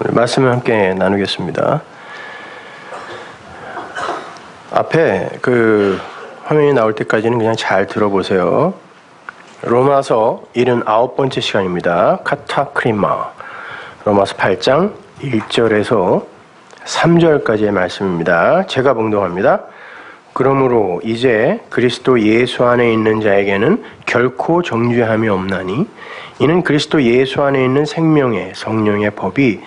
자, 오늘 말씀을 함께 나누겠습니다. 앞에 그 화면이 나올 때까지는 그냥 잘 들어보세요. 로마서 79번째 시간입니다. 카타크리마. 로마서 8장 1절에서 3절까지의 말씀입니다. 제가 봉독합니다. 그러므로 이제 그리스도 예수 안에 있는 자에게는 결코 정죄함이 없나니 이는 그리스도 예수 안에 있는 생명의 성령의 법이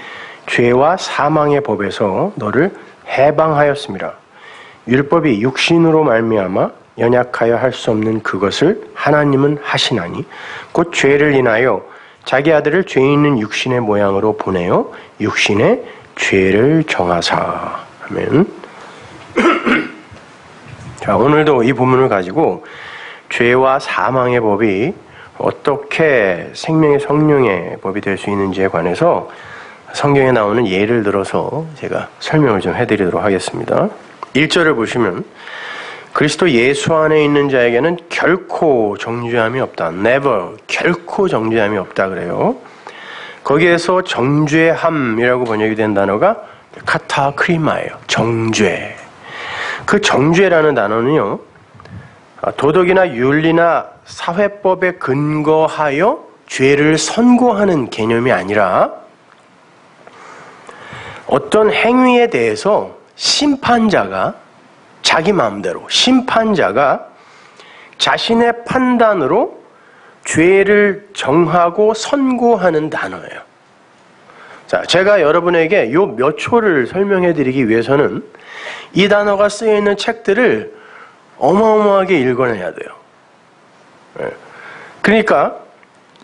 죄와 사망의 법에서 너를 해방하였습니다. 율법이 육신으로 말미암아 연약하여 할 수 없는 그것을 하나님은 하시나니 곧 죄를 인하여 자기 아들을 죄 있는 육신의 모양으로 보내어 육신의 죄를 정하사 하면 자 오늘도 이 본문을 가지고 죄와 사망의 법이 어떻게 생명의 성령의 법이 될 수 있는지에 관해서 성경에 나오는 예를 들어서 제가 설명을 좀 해드리도록 하겠습니다. 1절을 보시면 그리스도 예수 안에 있는 자에게는 결코 정죄함이 없다. never 결코 정죄함이 없다 그래요. 거기에서 정죄함이라고 번역이 된 단어가 카타크리마예요. 정죄. 그 정죄라는 단어는요. 도덕이나 윤리나 사회법에 근거하여 죄를 선고하는 개념이 아니라 어떤 행위에 대해서 심판자가 자기 마음대로 심판자가 자신의 판단으로 죄를 정하고 선고하는 단어예요. 자, 제가 여러분에게 요 몇 초를 설명해 드리기 위해서는 이 단어가 쓰여 있는 책들을 어마어마하게 읽어내야 돼요. 예. 그러니까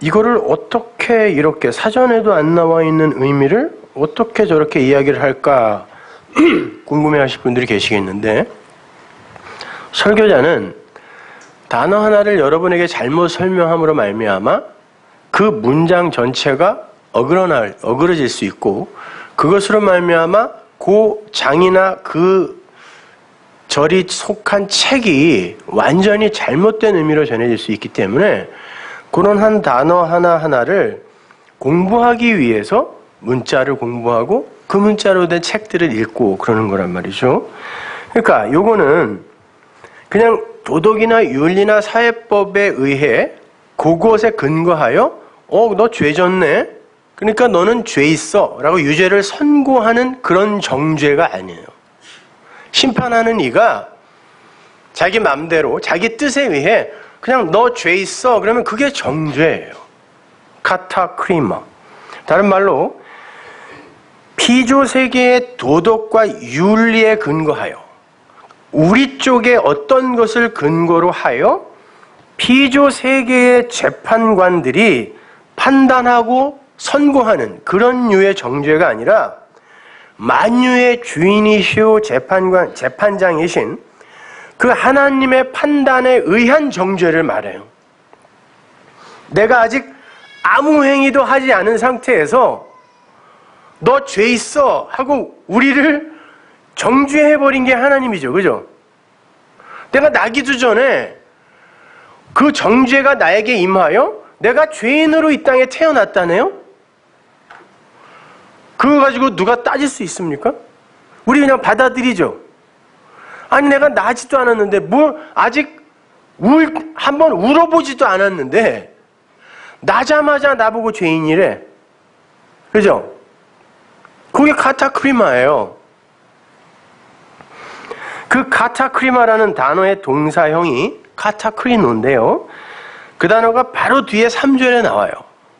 이거를 어떻게 이렇게 사전에도 안 나와 있는 의미를 어떻게 저렇게 이야기를 할까? 궁금해 하실 분들이 계시겠는데. 설교자는 단어 하나를 여러분에게 잘못 설명함으로 말미암아 그 문장 전체가 어그러날 어그러질 수 있고 그것으로 말미암아 그 장이나 그 절이 속한 책이 완전히 잘못된 의미로 전해질 수 있기 때문에 그런 한 단어 하나하나를 공부하기 위해서 문자를 공부하고 그 문자로 된 책들을 읽고 그러는 거란 말이죠. 그러니까 요거는 그냥 도덕이나 윤리나 사회법에 의해 그것에 근거하여 어, 너 죄졌네? 그러니까 너는 죄 있어. 라고 유죄를 선고하는 그런 정죄가 아니에요. 심판하는 이가 자기 맘대로, 자기 뜻에 의해 그냥 너 죄 있어. 그러면 그게 정죄예요. 카타크리마. 다른 말로 피조 세계의 도덕과 윤리에 근거하여 우리 쪽에 어떤 것을 근거로 하여 피조 세계의 재판관들이 판단하고 선고하는 그런 류의 정죄가 아니라 만유의 주인이시오 재판관 재판장이신 그 하나님의 판단에 의한 정죄를 말해요. 내가 아직 아무 행위도 하지 않은 상태에서 너 죄 있어 하고 우리를 정죄해 버린 게 하나님이죠. 그죠? 내가 나기도 전에 그 정죄가 나에게 임하여 내가 죄인으로 이 땅에 태어났다네요? 그거 가지고 누가 따질 수 있습니까? 우리 그냥 받아들이죠. 아니 내가 나지도 않았는데 뭘 아직 울 한번 울어보지도 않았는데 나자마자 나보고 죄인이래. 그죠? 그게 카타크리마예요. 그 카타크리마라는 단어의 동사형이 카타크리노인데요. 그 단어가 바로 뒤에 3절에 나와요.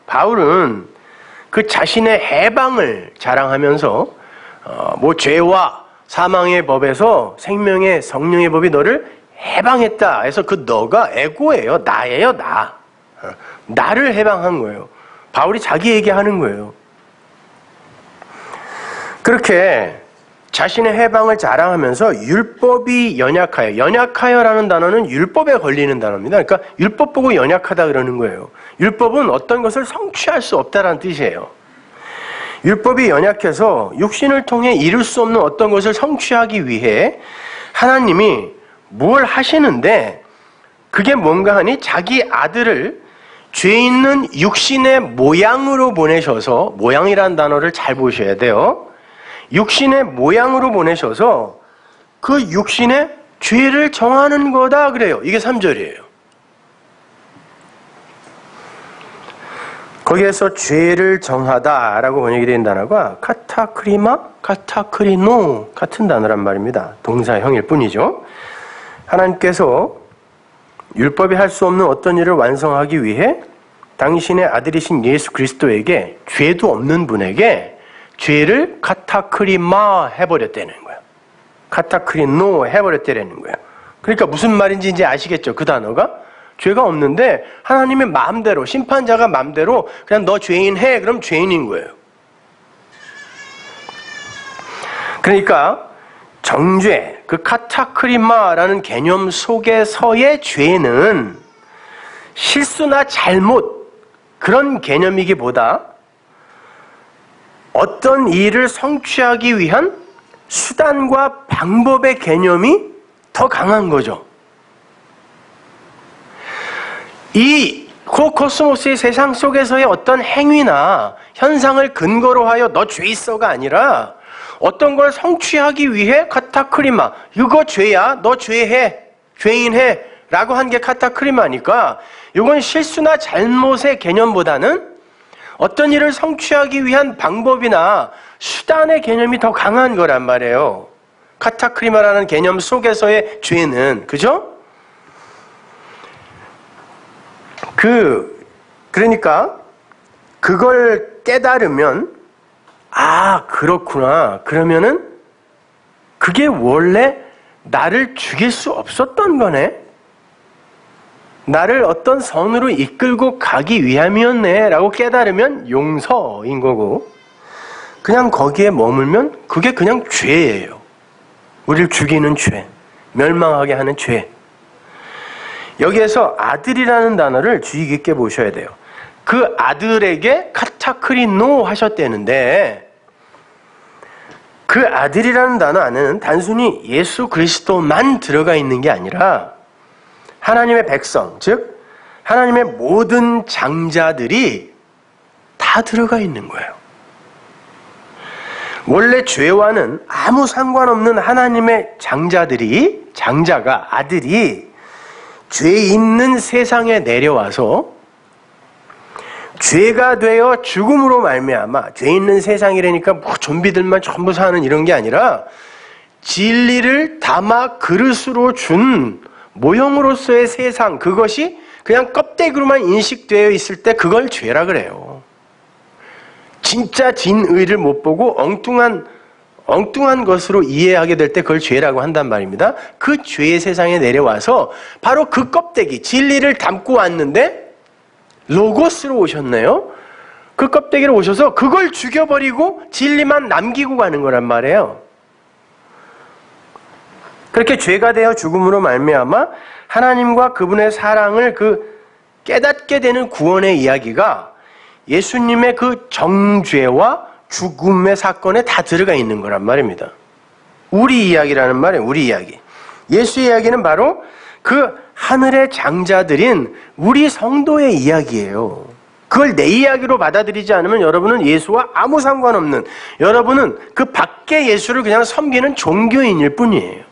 바울은 그 자신의 해방을 자랑하면서 어, 뭐 죄와 사망의 법에서 생명의 성령의 법이 너를 해방했다. 해서 그 너가 에고예요. 나예요, 나. 어, 나를 해방한 거예요. 바울이 자기 얘기하는 거예요. 그렇게 자신의 해방을 자랑하면서 율법이 연약하여, 연약하여라는 단어는 율법에 걸리는 단어입니다. 그러니까 율법 보고 연약하다 그러는 거예요. 율법은 어떤 것을 성취할 수 없다라는 뜻이에요. 율법이 연약해서 육신을 통해 이룰 수 없는 어떤 것을 성취하기 위해 하나님이 뭘 하시는데 그게 뭔가 하니 자기 아들을 죄 있는 육신의 모양으로 보내셔서 모양이라는 단어를 잘 보셔야 돼요. 육신의 모양으로 보내셔서 그 육신의 죄를 정하는 거다 그래요. 이게 3절이에요. 거기에서 죄를 정하다라고 번역이 된 단어가 카타크리마, 카타크리노 같은 단어란 말입니다. 동사형일 뿐이죠. 하나님께서 율법이 할 수 없는 어떤 일을 완성하기 위해 당신의 아들이신 예수 그리스도에게 죄도 없는 분에게 죄를 카타크리마 해버렸다는 거예요. 카타크리노 해버렸다는 거예요. 그러니까 무슨 말인지 이제 아시겠죠? 그 단어가? 죄가 없는데 하나님의 마음대로 심판자가 마음대로 그냥 너 죄인 해 그럼 죄인인 거예요. 그러니까 정죄 그 카타크리마라는 개념 속에서의 죄는 실수나 잘못 그런 개념이기보다 어떤 일을 성취하기 위한 수단과 방법의 개념이 더 강한 거죠. 이 코코스모스의 세상 속에서의 어떤 행위나 현상을 근거로 하여 너 죄 있어가 아니라 어떤 걸 성취하기 위해 카타크리마 이거 죄야 너 죄해 죄인해 라고 한 게 카타크리마니까 이건 실수나 잘못의 개념보다는 어떤 일을 성취하기 위한 방법이나 수단의 개념이 더 강한 거란 말이에요. 카타크리마라는 개념 속에서의 죄는 그죠? 그 그러니까 그걸 깨달으면 아 그렇구나 그러면은 그게 원래 나를 죽일 수 없었던 거네. 나를 어떤 선으로 이끌고 가기 위함이었네. 라고 깨달으면 용서인 거고, 그냥 거기에 머물면 그게 그냥 죄예요. 우리를 죽이는 죄, 멸망하게 하는 죄. 여기에서 아들이라는 단어를 주의 깊게 보셔야 돼요. 그 아들에게 카타크리노 하셨대는데 그 아들이라는 단어 안에는 단순히 예수 그리스도만 들어가 있는 게 아니라 하나님의 백성, 즉 하나님의 모든 장자들이 다 들어가 있는 거예요. 원래 죄와는 아무 상관없는 하나님의 장자들이 장자가 아들이 죄 있는 세상에 내려와서 죄가 되어 죽음으로 말미암아 죄 있는 세상이라니까 뭐 좀비들만 전부 사는 이런 게 아니라 진리를 담아 그릇으로 준 모형으로서의 세상 그것이 그냥 껍데기로만 인식되어 있을 때 그걸 죄라 그래요. 진짜 진의를 못 보고 엉뚱한 엉뚱한 것으로 이해하게 될 때 그걸 죄라고 한단 말입니다. 그 죄의 세상에 내려와서 바로 그 껍데기, 진리를 담고 왔는데 로고스로 오셨네요. 그 껍데기로 오셔서 그걸 죽여버리고 진리만 남기고 가는 거란 말이에요. 그렇게 죄가 되어 죽음으로 말미암아 하나님과 그분의 사랑을 그 깨닫게 되는 구원의 이야기가 예수님의 그 정죄와 죽음의 사건에 다 들어가 있는 거란 말입니다. 우리 이야기라는 말이에요. 우리 이야기. 예수 이야기는 바로 그 하늘의 장자들인 우리 성도의 이야기예요. 그걸 내 이야기로 받아들이지 않으면 여러분은 예수와 아무 상관없는 여러분은 그 밖에 예수를 그냥 섬기는 종교인일 뿐이에요.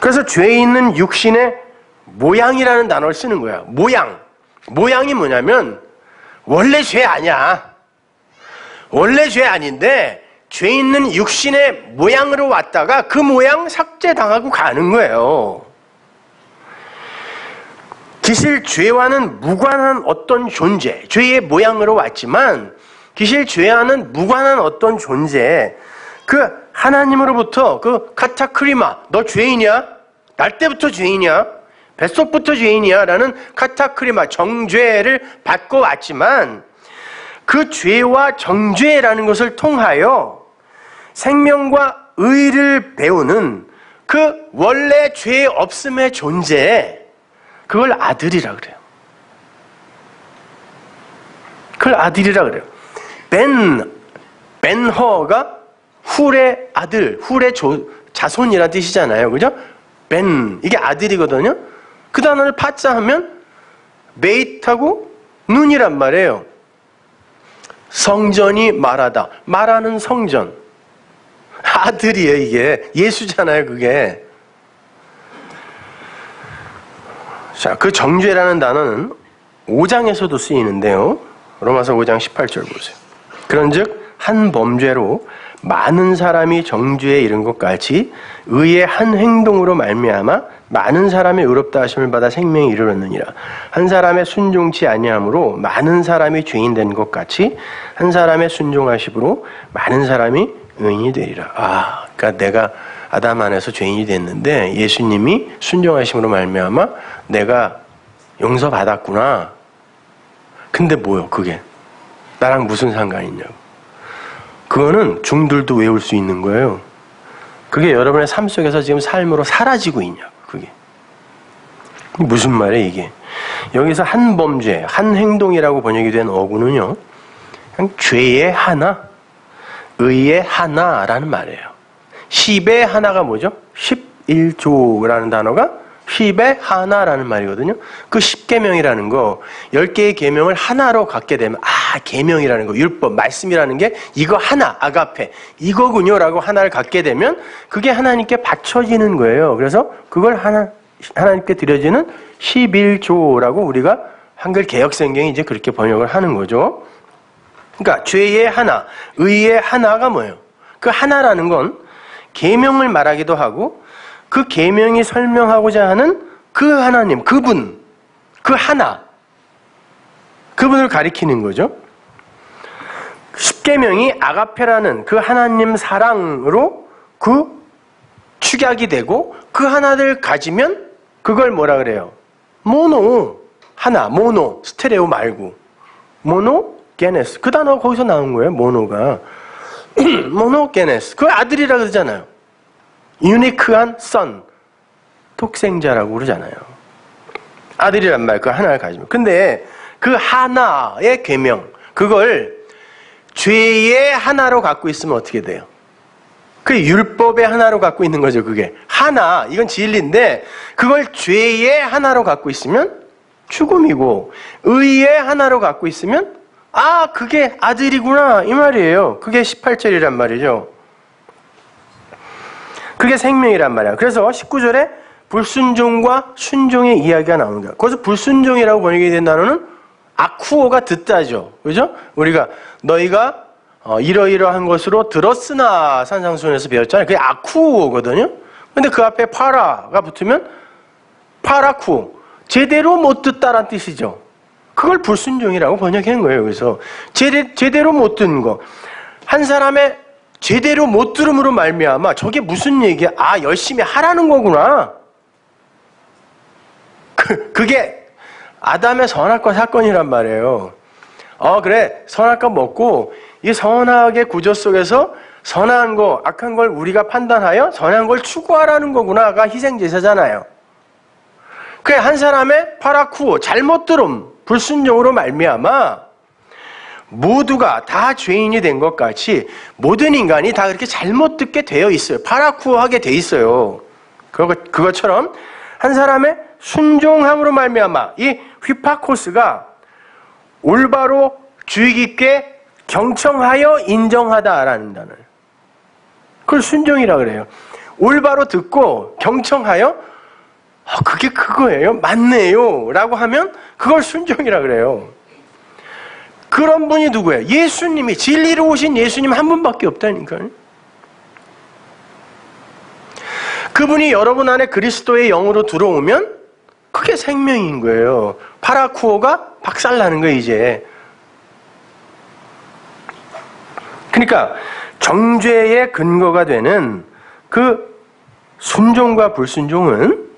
그래서 죄 있는 육신의 모양이라는 단어를 쓰는 거야. 모양. 모양이 뭐냐면 원래 죄 아니야. 원래 죄 아닌데 죄 있는 육신의 모양으로 왔다가 그 모양 삭제당하고 가는 거예요. 기실 죄와는 무관한 어떤 존재, 죄의 모양으로 왔지만 기실 죄와는 무관한 어떤 존재, 그 하나님으로부터 그 카타크리마, 너 죄인이야? 날 때부터 죄인이야? 뱃속부터 죄인이야? 라는 카타크리마, 정죄를 받고 왔지만 그 죄와 정죄라는 것을 통하여 생명과 의를 배우는 그 원래 죄 없음의 존재, 그걸 아들이라 그래요. 그걸 아들이라 그래요. 벤, 벤허가 훌의 아들, 훌의 조, 자손이라는 뜻이잖아요. 그죠? 벤, 이게 아들이거든요. 그 단어를 파자 하면 베이트하고 눈이란 말이에요. 성전이 말하다. 말하는 성전. 아들이에요, 이게. 예수잖아요, 그게. 자, 그 정죄라는 단어는 5장에서도 쓰이는데요. 로마서 5장 18절 보세요. 그런즉 한 범죄로 많은 사람이 정죄에 이른 것 같이 의의 한 행동으로 말미암아 많은 사람이 의롭다 하심을 받아 생명에 이르렀느니라. 한 사람의 순종치 아니함으로 많은 사람이 죄인 된 것 같이 한 사람의 순종하심으로 많은 사람이 의인이 되리라. 아, 그러니까 내가 아담 안에서 죄인이 됐는데 예수님이 순종하심으로 말미암아 내가 용서받았구나. 근데 뭐요, 그게? 나랑 무슨 상관이 있냐고. 그거는 중들도 외울 수 있는 거예요. 그게 여러분의 삶 속에서 지금 삶으로 사라지고 있냐고, 그게. 무슨 말이에요, 이게? 여기서 한 범죄, 한 행동이라고 번역이 된 어구는요, 그냥 죄의 하나, 의의 하나라는 말이에요. 10의 하나가 뭐죠? 11조라는 단어가 10의 하나라는 말이거든요. 그 10계명이라는 거, 10개의 계명을 하나로 갖게 되면 아, 계명이라는 거, 율법, 말씀이라는 게 이거 하나, 아가페, 이거군요라고 하나를 갖게 되면 그게 하나님께 바쳐지는 거예요. 그래서 그걸 하나 하나님께 드려지는 11조라고 우리가 한글 개혁 성경이 이제 그렇게 번역을 하는 거죠. 그러니까 죄의 하나, 의의 하나가 뭐예요? 그 하나라는 건 계명을 말하기도 하고 그 계명이 설명하고자 하는 그 하나님, 그분, 그 하나, 그분을 가리키는 거죠. 십계명이 아가페라는 그 하나님 사랑으로 그 축약이 되고 그 하나를 가지면 그걸 뭐라 그래요? 모노 하나, 모노 스테레오 말고 모노 게네스 그 단어 가 거기서 나온 거예요. 모노가 모노 게네스. 그 아들이라 그러잖아요. 유니크한 선. 독생자라고 그러잖아요. 아들이란 말, 그 하나를 가지면. 근데 그 하나의 계명, 그걸 죄의 하나로 갖고 있으면 어떻게 돼요? 그 율법의 하나로 갖고 있는 거죠, 그게. 하나, 이건 진리인데, 그걸 죄의 하나로 갖고 있으면 죽음이고, 의의 하나로 갖고 있으면 아, 그게 아들이구나. 이 말이에요. 그게 18절이란 말이죠. 그게 생명이란 말이야. 그래서 19절에 불순종과 순종의 이야기가 나오는 거야. 거기서 불순종이라고 번역이 된 단어는 아쿠오가 듣다죠. 그죠? 우리가 너희가 어, 이러이러한 것으로 들었으나 산상순에서 배웠잖아요. 그게 아쿠오거든요. 근데 그 앞에 파라가 붙으면 파라쿠. 제대로 못 듣다란 뜻이죠. 그걸 불순종이라고 번역한 거예요. 그래서 제대, 제대로 못 듣는 거. 한 사람의 제대로 못 들음으로 말미암아 저게 무슨 얘기야? 아 열심히 하라는 거구나. 그, 그게 아담의 선악과 사건이란 말이에요. 어 그래 선악과 먹고 이 선악의 구조 속에서 선한 거, 악한 걸 우리가 판단하여 선한 걸 추구하라는 거구나가 희생 제사잖아요. 그래 한 사람의 파라쿠 잘못 들음 불순종으로 말미암아 모두가 다 죄인이 된 것 같이 모든 인간이 다 그렇게 잘못 듣게 되어 있어요. 파라쿠어하게 돼 있어요. 그것, 그것처럼 한 사람의 순종함으로 말미암아 이 휘파코스가 올바로 주의 깊게 경청하여 인정하다라는 단어를 그걸 순종이라 그래요. 올바로 듣고 경청하여 아, 그게 그거예요? 맞네요. 라고 하면 그걸 순종이라 그래요. 그런 분이 누구예요? 예수님이, 진리로 오신 예수님 한 분밖에 없다니까요. 그분이 여러분 안에 그리스도의 영으로 들어오면 그게 생명인 거예요. 파라쿠오가 박살나는 거예요, 이제. 그러니까 정죄의 근거가 되는 그 순종과 불순종은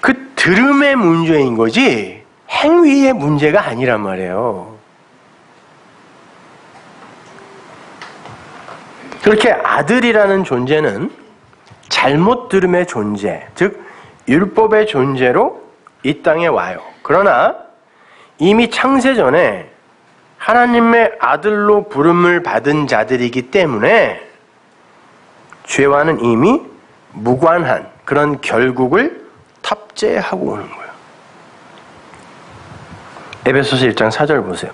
그 들음의 문제인 거지 행위의 문제가 아니란 말이에요. 그렇게 아들이라는 존재는 잘못 들음의 존재, 즉 율법의 존재로 이 땅에 와요. 그러나 이미 창세 전에 하나님의 아들로 부름을 받은 자들이기 때문에 죄와는 이미 무관한 그런 결국을 탑재하고 오는 거예요. 에베소서 1장 4절 보세요.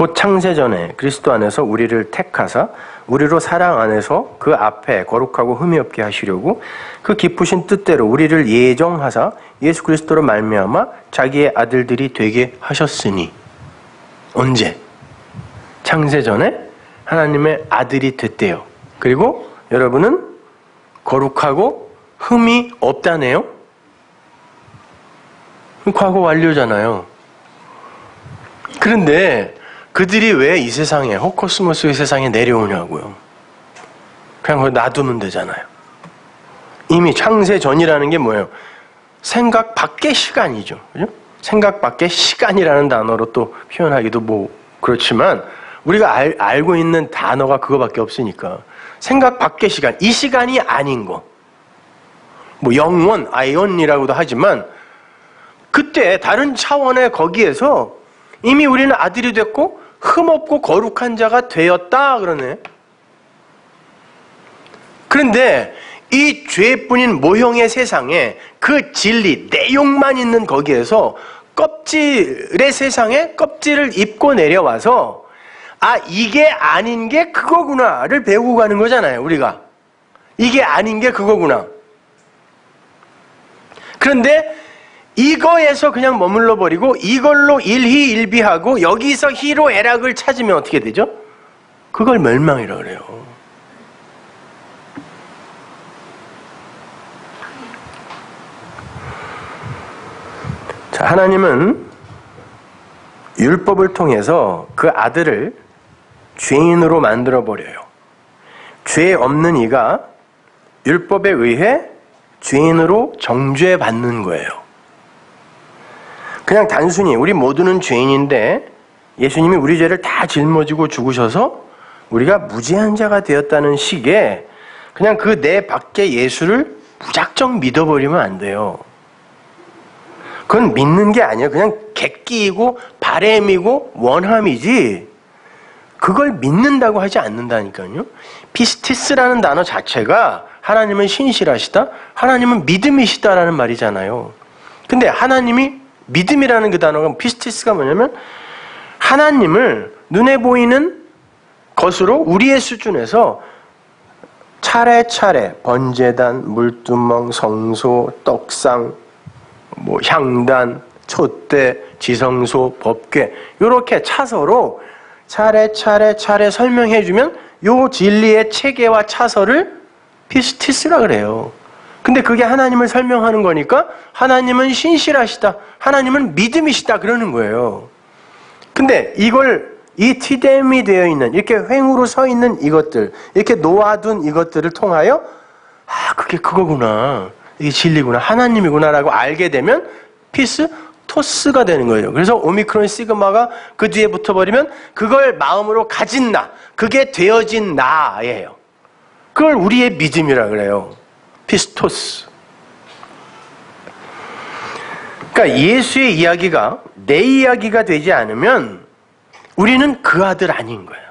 곧 창세 전에 그리스도 안에서 우리를 택하사 우리로 사랑 안에서 그 앞에 거룩하고 흠이 없게 하시려고 그 기쁘신 뜻대로 우리를 예정하사 예수 그리스도로 말미암아 자기의 아들들이 되게 하셨으니 언제 창세 전에 하나님의 아들이 됐대요. 그리고 여러분은 거룩하고 흠이 없다네요. 과거 완료잖아요. 그런데 그들이 왜 이 세상에 ὁ κόσμος의 세상에 내려오냐고요. 그냥 놔두면 되잖아요. 이미 창세 전이라는 게 뭐예요? 생각 밖의 시간이죠. 그죠? 생각 밖의 시간이라는 단어로 또 표현하기도 뭐 그렇지만 우리가 알, 알고 있는 단어가 그거밖에 없으니까 생각 밖의 시간, 이 시간이 아닌 거. 뭐 영원, αἰών이라고도 하지만 그때 다른 차원의 거기에서 이미 우리는 아들이 됐고 흠없고 거룩한 자가 되었다 그러네. 그런데 이 죄뿐인 모형의 세상에 그 진리, 내용만 있는 거기에서 껍질의 세상에 껍질을 입고 내려와서 아, 이게 아닌 게 그거구나를 배우고 가는 거잖아요, 우리가. 이게 아닌 게 그거구나. 그런데 이거에서 그냥 머물러 버리고 이걸로 일희일비하고 여기서 희로 애락을 찾으면 어떻게 되죠? 그걸 멸망이라 그래요. 자, 하나님은 율법을 통해서 그 아들을 죄인으로 만들어 버려요. 죄 없는 이가 율법에 의해 죄인으로 정죄받는 거예요. 그냥 단순히 우리 모두는 죄인인데 예수님이 우리 죄를 다 짊어지고 죽으셔서 우리가 무죄한 자가 되었다는 식의 그냥 그 내 밖에 예수를 무작정 믿어버리면 안 돼요. 그건 믿는 게 아니에요. 그냥 객기이고 바램이고 원함이지 그걸 믿는다고 하지 않는다니까요. πίστις라는 단어 자체가 하나님은 신실하시다, 하나님은 믿음이시다라는 말이잖아요. 근데 하나님이 믿음이라는 그 단어가 πίστις가 뭐냐면 하나님을 눈에 보이는 것으로 우리의 수준에서 차례차례 번제단, 물두멍, 성소, 떡상, 뭐 향단, 촛대, 지성소, 법궤 이렇게 차서로 차례차례 차례 설명해 주면 요 진리의 체계와 차서를 피스티스라 그래요. 근데 그게 하나님을 설명하는 거니까 하나님은 신실하시다. 하나님은 믿음이시다. 그러는 거예요. 근데 이걸 이 티뎀이 되어 있는 이렇게 횡으로 서 있는 이것들 이렇게 놓아둔 이것들을 통하여 아 그게 그거구나 이게 진리구나 하나님이구나라고 알게 되면 πιστός가 되는 거예요. 그래서 오미크론 시그마가 그 뒤에 붙어버리면 그걸 마음으로 가진 나 그게 되어진 나예요. 그걸 우리의 믿음이라 그래요. πιστός. 그러니까 예수의 이야기가 내 이야기가 되지 않으면 우리는 그 아들 아닌 거예요.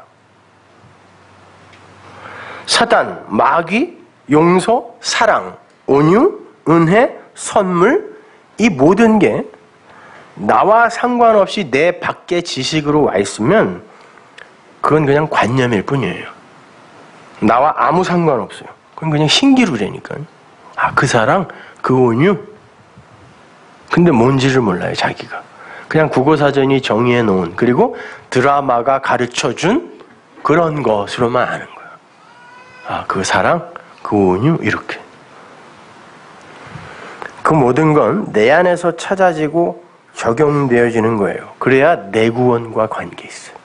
사단, 마귀, 용서, 사랑, 온유, 은혜, 선물, 이 모든 게 나와 상관없이 내 밖의 지식으로 와 있으면 그건 그냥 관념일 뿐이에요. 나와 아무 상관없어요. 그건 그냥 신기루라니까요. 아, 그 사랑, 그 온유? 근데 뭔지를 몰라요, 자기가. 그냥 국어사전이 정의해 놓은, 그리고 드라마가 가르쳐 준 그런 것으로만 아는 거야. 아, 그 사랑, 그 온유, 이렇게. 그 모든 건 내 안에서 찾아지고 적용되어지는 거예요. 그래야 내 구원과 관계 있어요.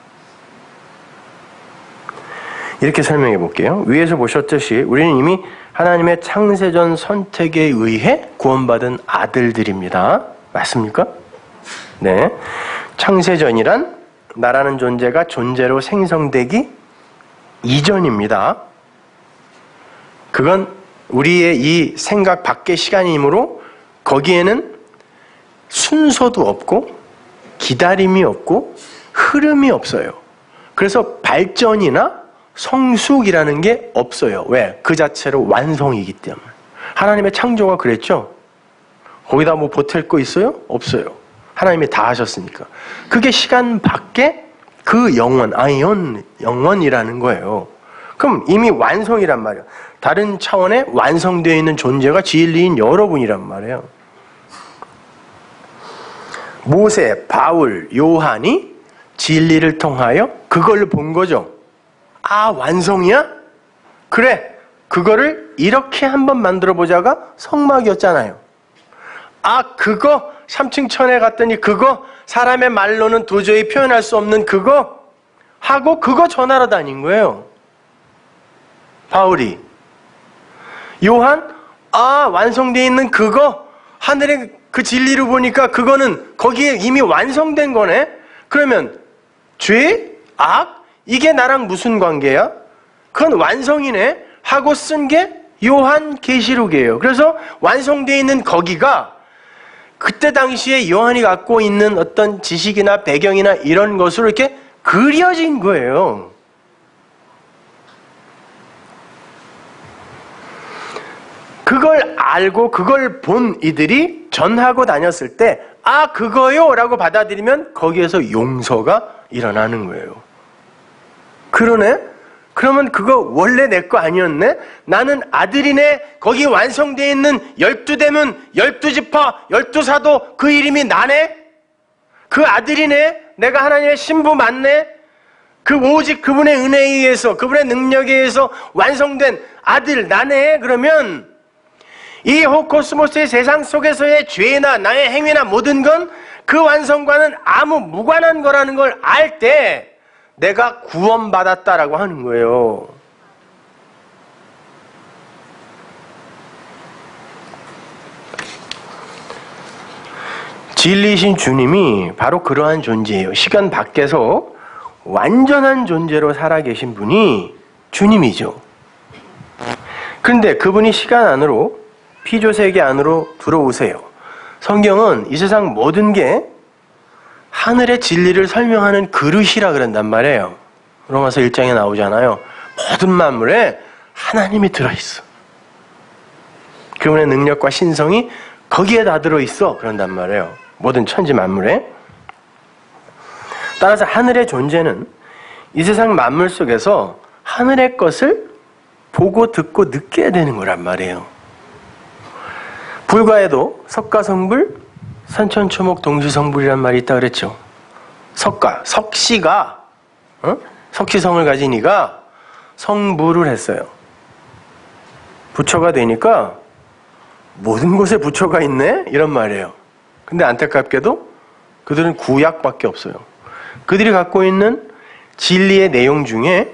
이렇게 설명해 볼게요. 위에서 보셨듯이 우리는 이미 하나님의 창세전 선택에 의해 구원받은 아들들입니다. 맞습니까? 네. 창세전이란 나라는 존재가 존재로 생성되기 이전입니다. 그건 우리의 이 생각 밖의 시간이므로 거기에는 순서도 없고 기다림이 없고 흐름이 없어요. 그래서 발전이나 성숙이라는 게 없어요. 왜? 그 자체로 완성이기 때문에. 하나님의 창조가 그랬죠? 거기다 뭐 보탤 거 있어요? 없어요. 하나님이 다 하셨으니까. 그게 시간 밖에 그 영원, 아이언 영원이라는 거예요. 그럼 이미 완성이란 말이에요. 다른 차원에 완성되어 있는 존재가 진리인 여러분이란 말이에요. 모세, 바울, 요한이 진리를 통하여 그걸 본 거죠. 아, 완성이야? 그래. 그거를 이렇게 한번 만들어 보자가 성막이었잖아요. 아, 그거 3층 천에 갔더니 그거 사람의 말로는 도저히 표현할 수 없는 그거 하고 그거 전하러 다닌 거예요. 바울이. 요한, 아, 완성되어 있는 그거 하늘의 그 진리를 보니까 그거는 거기에 이미 완성된 거네? 그러면 죄, 악, 이게 나랑 무슨 관계야? 그건 완성이네? 하고 쓴 게 요한 계시록이에요. 그래서 완성되어 있는 거기가 그때 당시에 요한이 갖고 있는 어떤 지식이나 배경이나 이런 것으로 이렇게 그려진 거예요. 그걸 알고 그걸 본 이들이 전하고 다녔을 때, 아, 그거요! 라고 받아들이면 거기에서 용서가 일어나는 거예요. 그러네? 그러면 그거 원래 내 거 아니었네? 나는 아들이네? 거기 완성되어 있는 열두 대문, 열두 지파, 열두 사도 그 이름이 나네? 그 아들이네? 내가 하나님의 신부 맞네? 그 오직 그분의 은혜에 의해서, 그분의 능력에 의해서 완성된 아들 나네? 그러면 이 호코스모스의 세상 속에서의 죄나 나의 행위나 모든 건 그 완성과는 아무 무관한 거라는 걸 알 때 내가 구원받았다라고 하는 거예요. 진리신 주님이 바로 그러한 존재예요. 시간 밖에서 완전한 존재로 살아계신 분이 주님이죠. 그런데 그분이 시간 안으로 피조 세계 안으로 들어오세요. 성경은 이 세상 모든 게 하늘의 진리를 설명하는 그릇이라 그런단 말이에요. 로마서 1장에 나오잖아요. 모든 만물에 하나님이 들어있어. 그분의 능력과 신성이 거기에 다 들어있어. 그런단 말이에요. 모든 천지 만물에. 따라서 하늘의 존재는 이 세상 만물 속에서 하늘의 것을 보고 듣고 느껴야 되는 거란 말이에요. 불가에도 석가성불, 산천초목 동시성불이란 말이 있다 그랬죠. 석가, 석시가 어? 석시성을 가진 이가 성불을 했어요. 부처가 되니까 모든 곳에 부처가 있네? 이런 말이에요. 근데 안타깝게도 그들은 구약밖에 없어요. 그들이 갖고 있는 진리의 내용 중에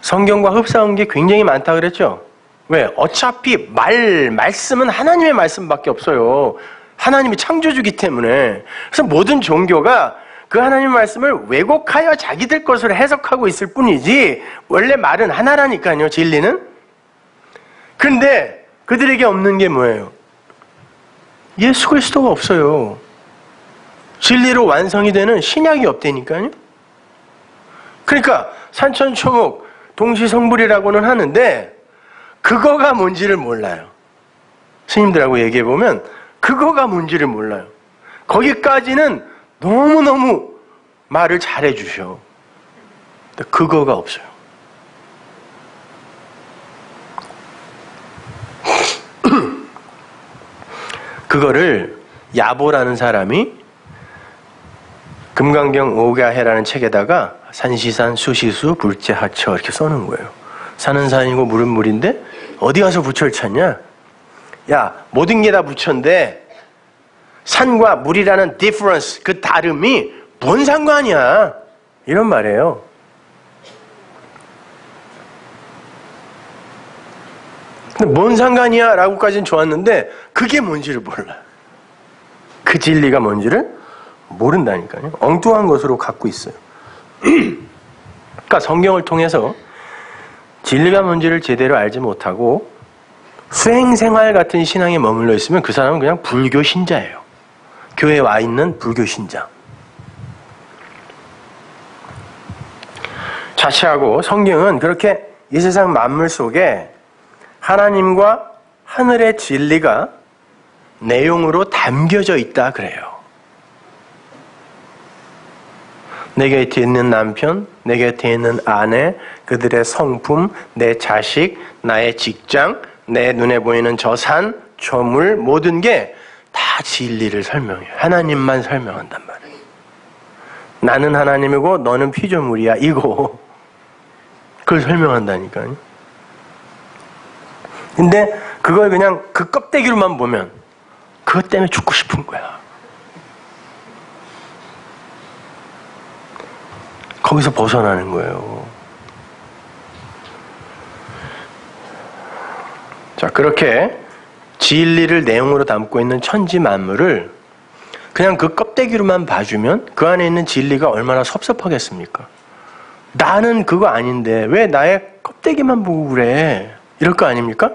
성경과 흡사한 게 굉장히 많다 그랬죠. 왜? 어차피 말, 말씀은 하나님의 말씀밖에 없어요. 하나님이 창조주기 때문에. 그래서 모든 종교가 그 하나님 말씀을 왜곡하여 자기들 것으로 해석하고 있을 뿐이지, 원래 말은 하나라니까요, 진리는. 근데 그들에게 없는 게 뭐예요? 예수 그리스도가 없어요. 진리로 완성이 되는 신약이 없다니까요. 그러니까 산천초목 동시성불이라고는 하는데 그거가 뭔지를 몰라요. 스님들하고 얘기해 보면 그거가 뭔지를 몰라요. 거기까지는 너무너무 말을 잘해 주셔. 근데 그거가 없어요. 그거를 야보라는 사람이 금강경 오가해라는 책에다가 산시산 수시수 불제하처 이렇게 써놓은 거예요. 사는 산이고 물은 물인데 어디 가서 부처를 찾냐? 야, 모든 게 다 부처인데 산과 물이라는 difference, 그 다름이 뭔 상관이야? 이런 말이에요. 근데 뭔 상관이야? 라고까지는 좋았는데 그게 뭔지를 몰라. 그 진리가 뭔지를 모른다니까요. 엉뚱한 것으로 갖고 있어요. 그러니까 성경을 통해서 진리가 뭔지를 제대로 알지 못하고 수행생활 같은 신앙에 머물러 있으면 그 사람은 그냥 불교 신자예요. 교회에 와 있는 불교 신자. 자체하고 성경은 그렇게 이 세상 만물 속에 하나님과 하늘의 진리가 내용으로 담겨져 있다 그래요. 내 곁에 있는 남편, 내 곁에 있는 아내, 그들의 성품, 내 자식, 나의 직장, 내 눈에 보이는 저 산, 저 물, 모든 게 다 진리를 설명해요. 하나님만 설명한단 말이에요. 나는 하나님이고 너는 피조물이야. 이거. 그걸 설명한다니까요. 근데 그걸 그냥 그 껍데기로만 보면 그것 때문에 죽고 싶은 거야. 거기서 벗어나는 거예요. 자, 그렇게 진리를 내용으로 담고 있는 천지 만물을 그냥 그 껍데기로만 봐주면 그 안에 있는 진리가 얼마나 섭섭하겠습니까? 나는 그거 아닌데 왜 나의 껍데기만 보고 그래? 이럴 거 아닙니까?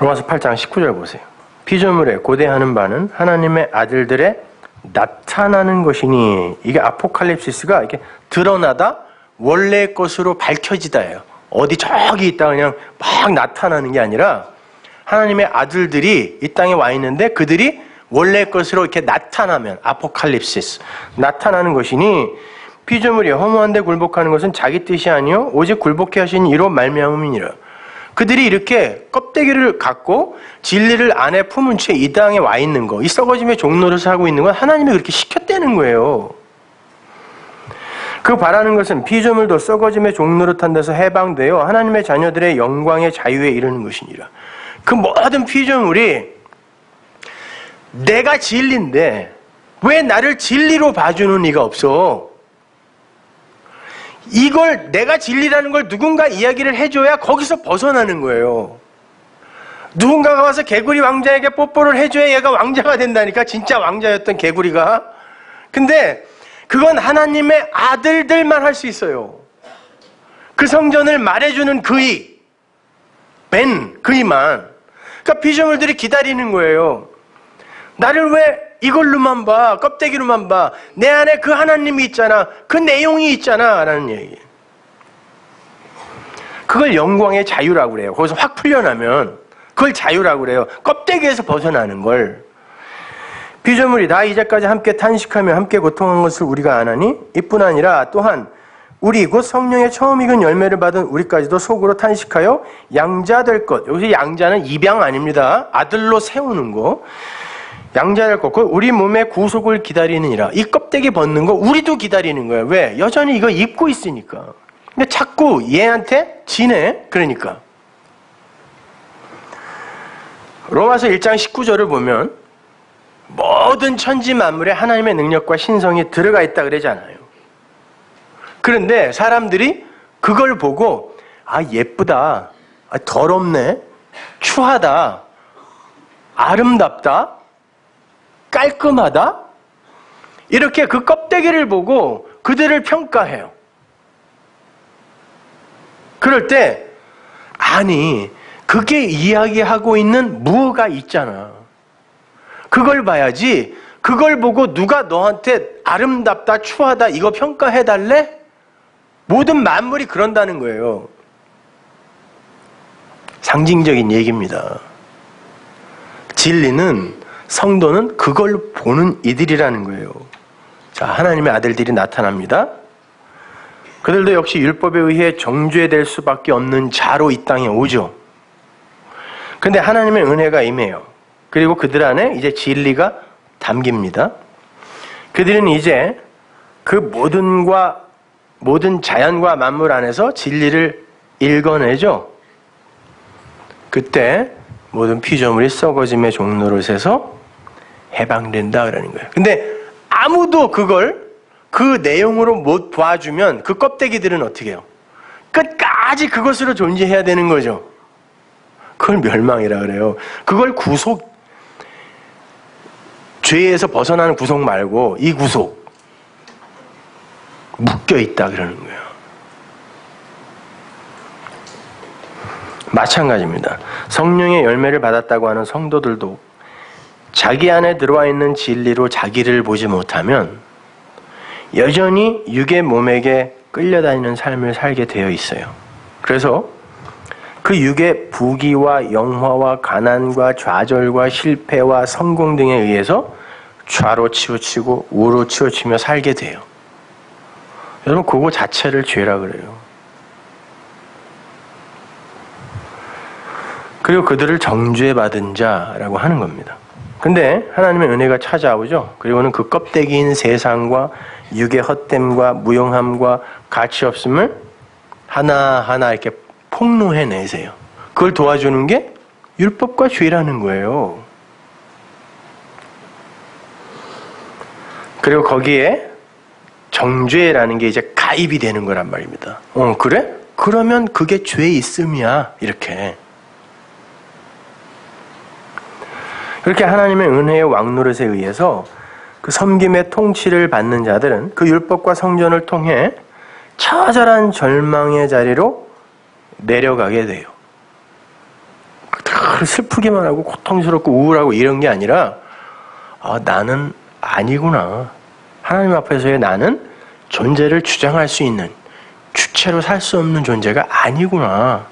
로마서 8장 19절 보세요. 피조물에 고대하는 바는 하나님의 아들들의 나타나는 것이니 이게 아포칼립시스가 이렇게 드러나다 원래 것으로 밝혀지다예요. 어디 저기 있다 그냥 막 나타나는 게 아니라 하나님의 아들들이 이 땅에 와 있는데 그들이 원래 것으로 이렇게 나타나면 아포칼립시스 나타나는 것이니 피조물이 허무한데 굴복하는 것은 자기 뜻이 아니요 오직 굴복해 하신 이로 말미암음이니라. 그들이 이렇게 껍데기를 갖고 진리를 안에 품은 채 이 땅에 와 있는 거, 이 썩어짐의 종로를 하고 있는 건 하나님이 그렇게 시켰다는 거예요. 그 바라는 것은 피조물도 썩어짐의 탄 데서 해방되어 하나님의 자녀들의 영광의 자유에 이르는 것이니라. 그 모든 피조물이 내가 진리인데 왜 나를 진리로 봐주는 이가 없어? 이걸 내가 진리라는 걸 누군가 이야기를 해줘야 거기서 벗어나는 거예요. 누군가가 와서 개구리 왕자에게 뽀뽀를 해줘야 얘가 왕자가 된다니까 진짜 왕자였던 개구리가. 근데 그건 하나님의 아들들만 할 수 있어요. 그 성전을 말해주는 그이, 벤 그이만. 그러니까 피조물들이 기다리는 거예요. 나를 왜 이걸로만 봐. 껍데기로만 봐. 내 안에 그 하나님이 있잖아. 그 내용이 있잖아. 라는 얘기. 그걸 영광의 자유라고 그래요. 거기서 확 풀려나면 그걸 자유라고 그래요. 껍데기에서 벗어나는 걸. 피조물이 다 이제까지 함께 탄식하며 함께 고통한 것을 우리가 아나니 이뿐 아니라 또한 우리 곧 성령의 처음 익은 열매를 받은 우리까지도 속으로 탄식하여 양자 될 것. 여기서 양자는 입양 아닙니다. 아들로 세우는 거. 양자를 꺾고 우리 몸의 구속을 기다리느니라. 이 껍데기 벗는 거 우리도 기다리는 거예요. 왜? 여전히 이거 입고 있으니까. 근데 자꾸 얘한테 지네. 그러니까. 로마서 1장 19절을 보면 모든 천지 만물에 하나님의 능력과 신성이 들어가 있다 그러잖아요. 그런데 사람들이 그걸 보고 아 예쁘다. 아, 더럽네. 추하다. 아름답다. 깔끔하다? 이렇게 그 껍데기를 보고 그들을 평가해요. 그럴 때, 아니, 그게 이야기하고 있는 무엇가 있잖아. 그걸 봐야지, 그걸 보고 누가 너한테 아름답다, 추하다, 이거 평가해달래? 모든 만물이 그런다는 거예요. 상징적인 얘기입니다. 진리는 성도는 그걸 보는 이들이라는 거예요. 자, 하나님의 아들들이 나타납니다. 그들도 역시 율법에 의해 정죄될 수밖에 없는 자로 이 땅에 오죠. 근데 하나님의 은혜가 임해요. 그리고 그들 안에 이제 진리가 담깁니다. 그들은 이제 그 모든과 모든 자연과 만물 안에서 진리를 읽어내죠. 그때 모든 피조물이 썩어짐의 종로를 세서 해방된다 그러는 거예요. 근데 아무도 그걸 그 내용으로 못 봐주면 그 껍데기들은 어떻게 해요? 끝까지 그것으로 존재해야 되는 거죠. 그걸 멸망이라 그래요. 그걸 구속, 죄에서 벗어나는 구속 말고 이 구속, 묶여 있다 그러는 거예요. 마찬가지입니다. 성령의 열매를 받았다고 하는 성도들도 자기 안에 들어와 있는 진리로 자기를 보지 못하면 여전히 육의 몸에게 끌려다니는 삶을 살게 되어 있어요. 그래서 그 육의 부귀와 영화와 가난과 좌절과 실패와 성공 등에 의해서 좌로 치우치고 우로 치우치며 살게 돼요. 여러분 그거 자체를 죄라 그래요. 그리고 그들을 정죄 받은 자라고 하는 겁니다. 근데 하나님의 은혜가 찾아오죠. 그리고는 그 껍데기인 세상과 육의 헛됨과 무용함과 가치 없음을 하나하나 이렇게 폭로해 내세요. 그걸 도와주는 게 율법과 죄라는 거예요. 그리고 거기에 정죄라는 게 이제 가입이 되는 거란 말입니다. 어, 그래? 그러면 그게 죄 있음이야. 이렇게. 그렇게 하나님의 은혜의 왕노릇에 의해서 그 섬김의 통치를 받는 자들은 그 율법과 성전을 통해 처절한 절망의 자리로 내려가게 돼요. 슬프기만 하고 고통스럽고 우울하고 이런 게 아니라 아, 나는 아니구나. 하나님 앞에서의 나는 존재를 주장할 수 있는 주체로 살 수 없는 존재가 아니구나.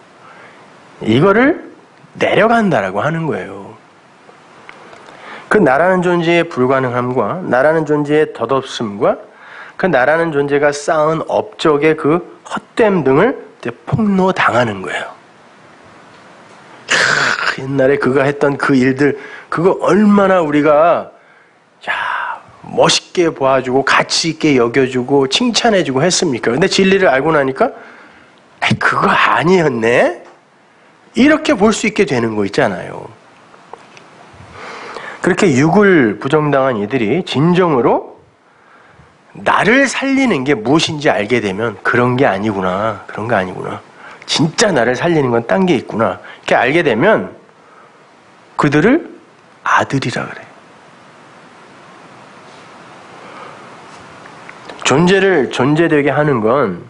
이거를 내려간다라고 하는 거예요. 그 나라는 존재의 불가능함과 나라는 존재의 덧없음과 그 나라는 존재가 쌓은 업적의 그 헛됨 등을 폭로 당하는 거예요. 옛날에 그가 했던 그 일들, 그거 얼마나 우리가 멋있게 보아주고 가치 있게 여겨주고 칭찬해주고 했습니까? 근데 진리를 알고 나니까 그거 아니었네. 이렇게 볼 수 있게 되는 거 있잖아요. 그렇게 육을 부정당한 이들이 진정으로 나를 살리는 게 무엇인지 알게 되면 그런 게 아니구나. 그런 거 아니구나. 진짜 나를 살리는 건 딴 게 있구나. 이렇게 알게 되면 그들을 아들이라 그래. 존재를 존재되게 하는 건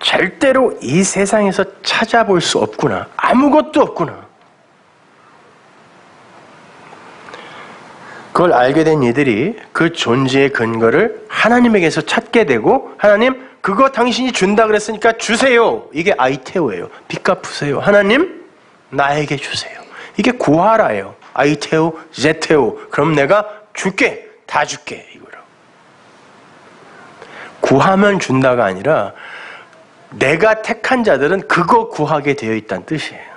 절대로 이 세상에서 찾아볼 수 없구나. 아무것도 없구나. 그걸 알게 된 이들이 그 존재의 근거를 하나님에게서 찾게 되고 하나님 그거 당신이 준다 그랬으니까 주세요. 이게 아이테오예요. 빚 갚으세요. 하나님 나에게 주세요. 이게 구하라예요. 아이테오, 제테오. 그럼 내가 줄게. 다 줄게. 구하면 준다가 아니라 내가 택한 자들은 그거 구하게 되어 있다는 뜻이에요.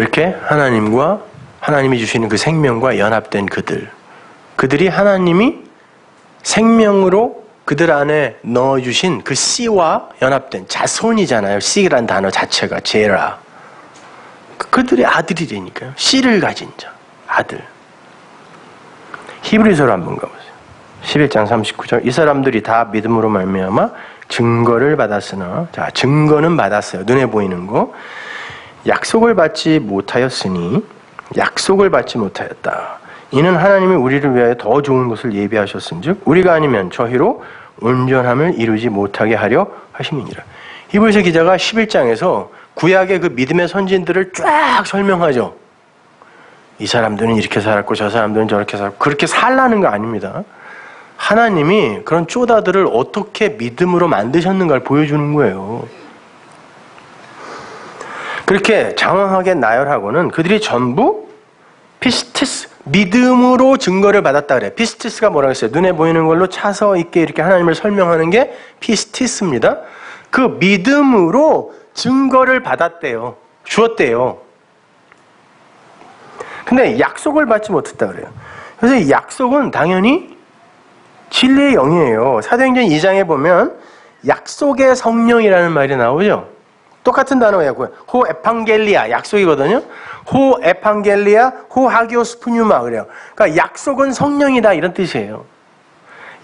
그렇게 하나님과 하나님이 주시는 그 생명과 연합된 그들, 그들이 하나님이 생명으로 그들 안에 넣어주신 그 씨와 연합된 자손이잖아요. 씨란 단어 자체가 제라. 그들의 아들이 되니까요. 씨를 가진 자, 아들. 히브리서로 한번 가보세요. 11장 39절. 이 사람들이 다 믿음으로 말미암아 증거를 받았으나 자, 증거는 받았어요. 눈에 보이는 거. 약속을 받지 못하였으니 약속을 받지 못하였다. 이는 하나님이 우리를 위하여 더 좋은 것을 예비하셨은즉 우리가 아니면 저희로 온전함을 이루지 못하게 하려 하심이니라. 히브리서 기자가 11장에서 구약의 그 믿음의 선진들을 쫙 설명하죠. 이 사람들은 이렇게 살았고 저 사람들은 저렇게 살았고 그렇게 살라는 거 아닙니다. 하나님이 그런 쪼다들을 어떻게 믿음으로 만드셨는가를 보여주는 거예요. 그렇게 장황하게 나열하고는 그들이 전부 πίστις 믿음으로 증거를 받았다 그래. πίστις가 뭐라고 했어요? 눈에 보이는 걸로 차서 있게 이렇게 하나님을 설명하는 게 피스티스입니다. 그 믿음으로 증거를 받았대요. 주었대요. 근데 약속을 받지 못했다 그래요. 그래서 이 약속은 당연히 진리의 영이에요. 사도행전 2장에 보면 약속의 성령이라는 말이 나오죠. 똑같은 단어예요. 호 에판겔리아 약속이거든요. 호 에판겔리아 호 하기오스 푸뉴마 그래요. 그러니까 약속은 성령이다 이런 뜻이에요.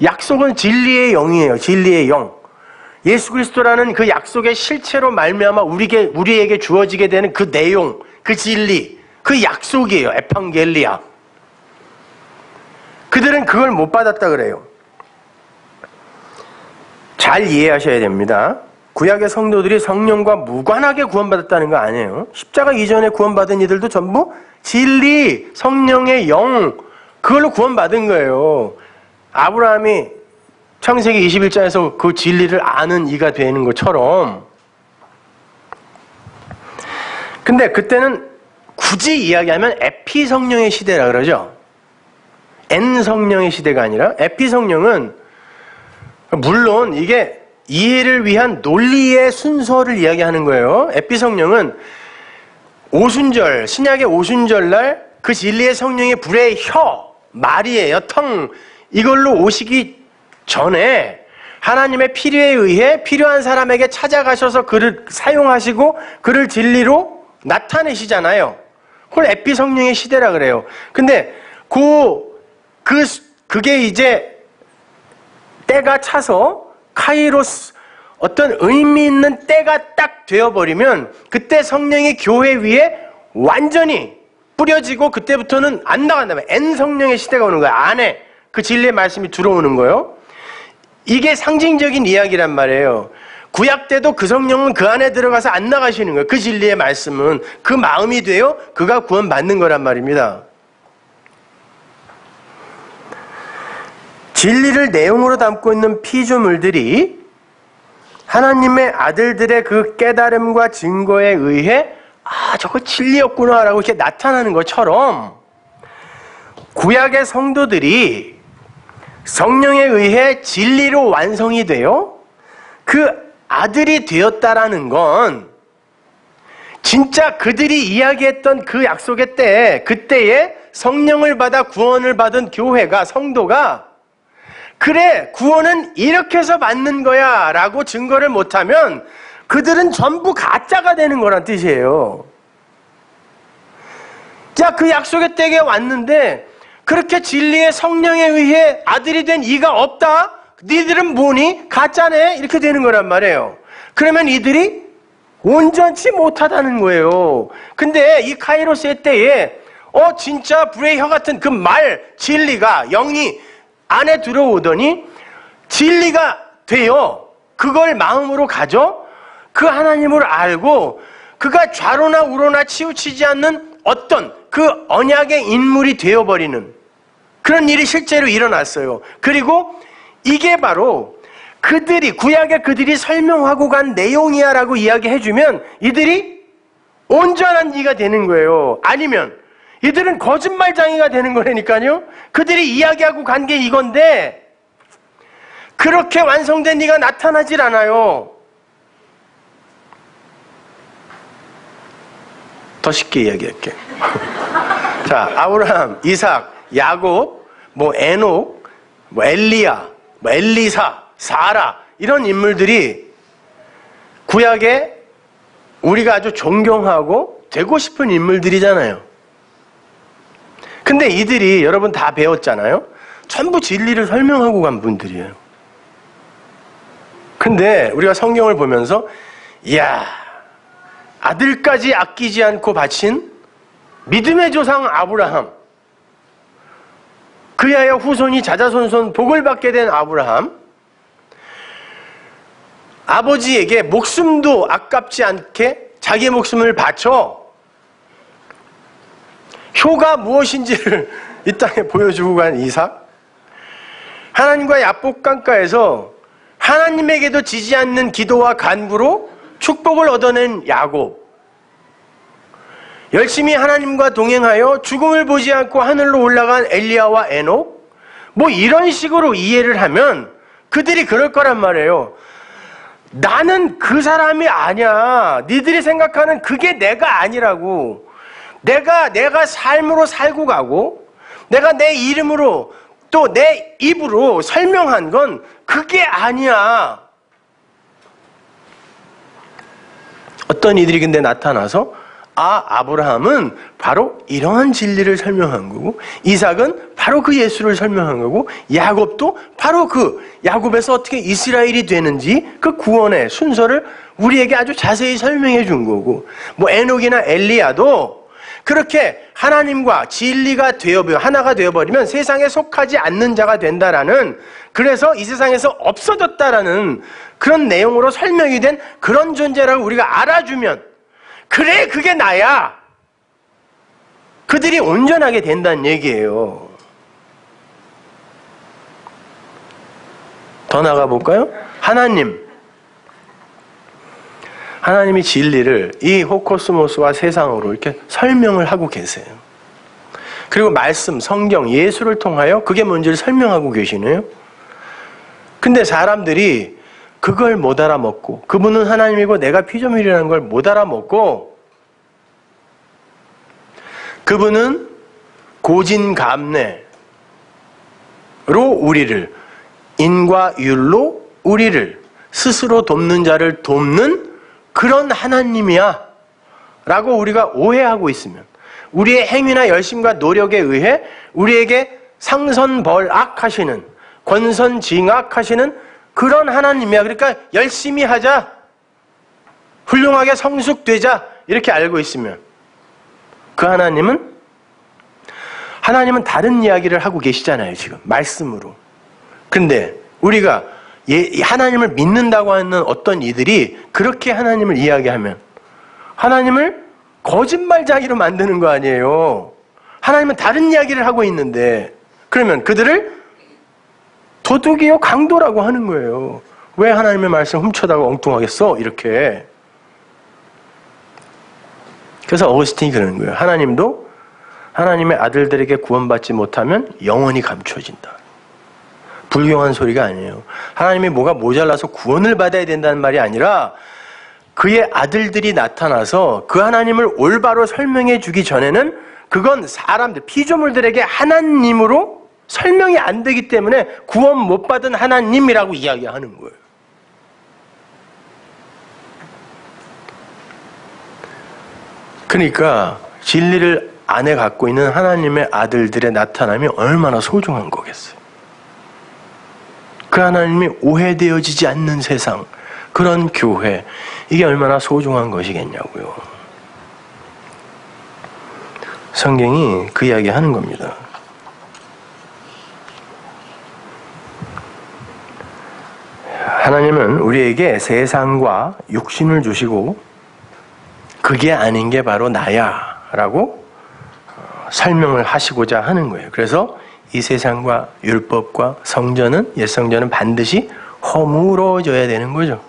약속은 진리의 영이에요. 진리의 영. 예수 그리스도라는 그 약속의 실체로 말미암아 우리에게 우리에게 주어지게 되는 그 내용, 그 진리. 그 약속이에요. 에판겔리아. 그들은 그걸 못 받았다 그래요. 잘 이해하셔야 됩니다. 구약의 성도들이 성령과 무관하게 구원받았다는 거 아니에요. 십자가 이전에 구원받은 이들도 전부 진리, 성령의 영, 그걸로 구원받은 거예요. 아브라함이 창세기 21장에서 그 진리를 아는 이가 되는 것처럼 근데 그때는 굳이 이야기하면 에피 성령의 시대라 그러죠. N 성령의 시대가 아니라 에피 성령은 물론 이게 이해를 위한 논리의 순서를 이야기하는 거예요. 에피 성령은 오순절, 신약의 오순절 날 그 진리의 성령의 불의 혀, 말이에요. 텅. 이걸로 오시기 전에 하나님의 필요에 의해 필요한 사람에게 찾아가셔서 그를 사용하시고 그를 진리로 나타내시잖아요. 그걸 에피 성령의 시대라 그래요. 근데 그, 그, 그게 이제 때가 차서 카이로스 어떤 의미 있는 때가 딱 되어버리면 그때 성령이 교회 위에 완전히 뿌려지고 그때부터는 안 나간다면 N 성령의 시대가 오는 거야. 안에 그 진리의 말씀이 들어오는 거예요. 이게 상징적인 이야기란 말이에요. 구약 때도 그 성령은 그 안에 들어가서 안 나가시는 거예요. 그 진리의 말씀은 그 마음이 되어 그가 구원받는 거란 말입니다. 진리를 내용으로 담고 있는 피조물들이 하나님의 아들들의 그 깨달음과 증거에 의해 아, 저거 진리였구나 라고 이렇게 나타나는 것처럼 구약의 성도들이 성령에 의해 진리로 완성이 되어 그 아들이 되었다라는 건 진짜 그들이 이야기했던 그 약속의 때, 그때에 성령을 받아 구원을 받은 교회가, 성도가 그래, 구원은 이렇게 해서 받는 거야 라고 증거를 못하면 그들은 전부 가짜가 되는 거란 뜻이에요. 자, 그 약속의 때에 왔는데 그렇게 진리의 성령에 의해 아들이 된 이가 없다? 니들은 뭐니? 가짜네? 이렇게 되는 거란 말이에요. 그러면 이들이 온전치 못하다는 거예요. 근데 이 카이로스의 때에 어 진짜 불의 혀 같은 그 말 진리가 영이 안에 들어오더니 진리가 돼요. 그걸 마음으로 가져 그 하나님을 알고 그가 좌로나 우로나 치우치지 않는 어떤 그 언약의 인물이 되어버리는 그런 일이 실제로 일어났어요. 그리고 이게 바로 그들이 구약의 그들이 설명하고 간 내용이야라고 이야기해주면 이들이 온전한 이가 되는 거예요. 아니면 이들은 거짓말장이가 되는 거라니까요. 그들이 이야기하고 간 게 이건데 그렇게 완성된 이가 나타나질 않아요. 더 쉽게 이야기할게. 자, 아브라함, 이삭, 야곱, 뭐 에녹, 뭐 엘리야, 뭐 엘리사, 사라 이런 인물들이 구약에 우리가 아주 존경하고 되고 싶은 인물들이잖아요. 근데 이들이 여러분 다 배웠잖아요. 전부 진리를 설명하고 간 분들이에요. 근데 우리가 성경을 보면서 이야 아들까지 아끼지 않고 바친 믿음의 조상 아브라함 그야여 후손이 자자손손 복을 받게 된 아브라함 아버지에게 목숨도 아깝지 않게 자기 목숨을 바쳐 효가 무엇인지를 이 땅에 보여주고 간 이삭 하나님과 약복강가에서 하나님에게도 지지 않는 기도와 간구로 축복을 얻어낸 야곱 열심히 하나님과 동행하여 죽음을 보지 않고 하늘로 올라간 엘리야와 에녹 뭐 이런 식으로 이해를 하면 그들이 그럴 거란 말이에요. 나는 그 사람이 아니야. 니들이 생각하는 그게 내가 아니라고. 내가 내가 삶으로 살고 가고 내가 내 이름으로 또 내 입으로 설명한 건 그게 아니야. 어떤 이들이 근데 나타나서 아, 아브라함은 바로 이러한 진리를 설명한 거고, 이삭은 바로 그 예수를 설명한 거고, 야곱도 바로 그 야곱에서 어떻게 이스라엘이 되는지 그 구원의 순서를 우리에게 아주 자세히 설명해 준 거고, 뭐 에녹이나 엘리야도 그렇게 하나님과 진리가 되어버려 하나가 되어버리면 세상에 속하지 않는 자가 된다라는 그래서 이 세상에서 없어졌다라는 그런 내용으로 설명이 된 그런 존재라고 우리가 알아주면 그래, 그게 나야. 그들이 온전하게 된다는 얘기예요. 더 나가 볼까요? 하나님. 하나님이 진리를 이 호코스모스와 세상으로 이렇게 설명을 하고 계세요. 그리고 말씀, 성경, 예수를 통하여 그게 뭔지를 설명하고 계시네요. 근데 사람들이 그걸 못 알아먹고 그분은 하나님이고 내가 피조물이라는 걸 못 알아먹고 그분은 고진감래로 우리를 인과 율로 우리를 스스로 돕는 자를 돕는 그런 하나님이야 라고 우리가 오해하고 있으면 우리의 행위나 열심과 노력에 의해 우리에게 상선벌악 하시는 권선징악 하시는 그런 하나님이야. 그러니까 열심히 하자. 훌륭하게 성숙되자. 이렇게 알고 있으면 그 하나님은 하나님은 다른 이야기를 하고 계시잖아요, 지금. 말씀으로. 근데 우리가 하나님을 믿는다고 하는 어떤 이들이 그렇게 하나님을 이야기하면 하나님을 거짓말자기로 만드는 거 아니에요. 하나님은 다른 이야기를 하고 있는데 그러면 그들을 도둑이요 강도라고 하는 거예요. 왜 하나님의 말씀 훔쳐다가 엉뚱하게 써? 이렇게. 그래서 어거스틴이 그러는 거예요. 하나님도 하나님의 아들들에게 구원받지 못하면 영원히 감춰진다. 불경한 소리가 아니에요. 하나님이 뭐가 모자라서 구원을 받아야 된다는 말이 아니라 그의 아들들이 나타나서 그 하나님을 올바로 설명해 주기 전에는 그건 사람들, 피조물들에게 하나님으로 설명이 안 되기 때문에 구원 못 받은 하나님이라고 이야기하는 거예요. 그러니까 진리를 안에 갖고 있는 하나님의 아들들의 나타남이 얼마나 소중한 거겠어요. 그 하나님이 오해되어지지 않는 세상, 그런 교회, 이게 얼마나 소중한 것이겠냐고요. 성경이 그 이야기 하는 겁니다. 하나님은 우리에게 세상과 육신을 주시고 그게 아닌 게 바로 나야 라고 어, 설명을 하시고자 하는 거예요. 그래서 이 세상과 율법과 성전은 옛 성전은 반드시 허물어져야 되는 거죠.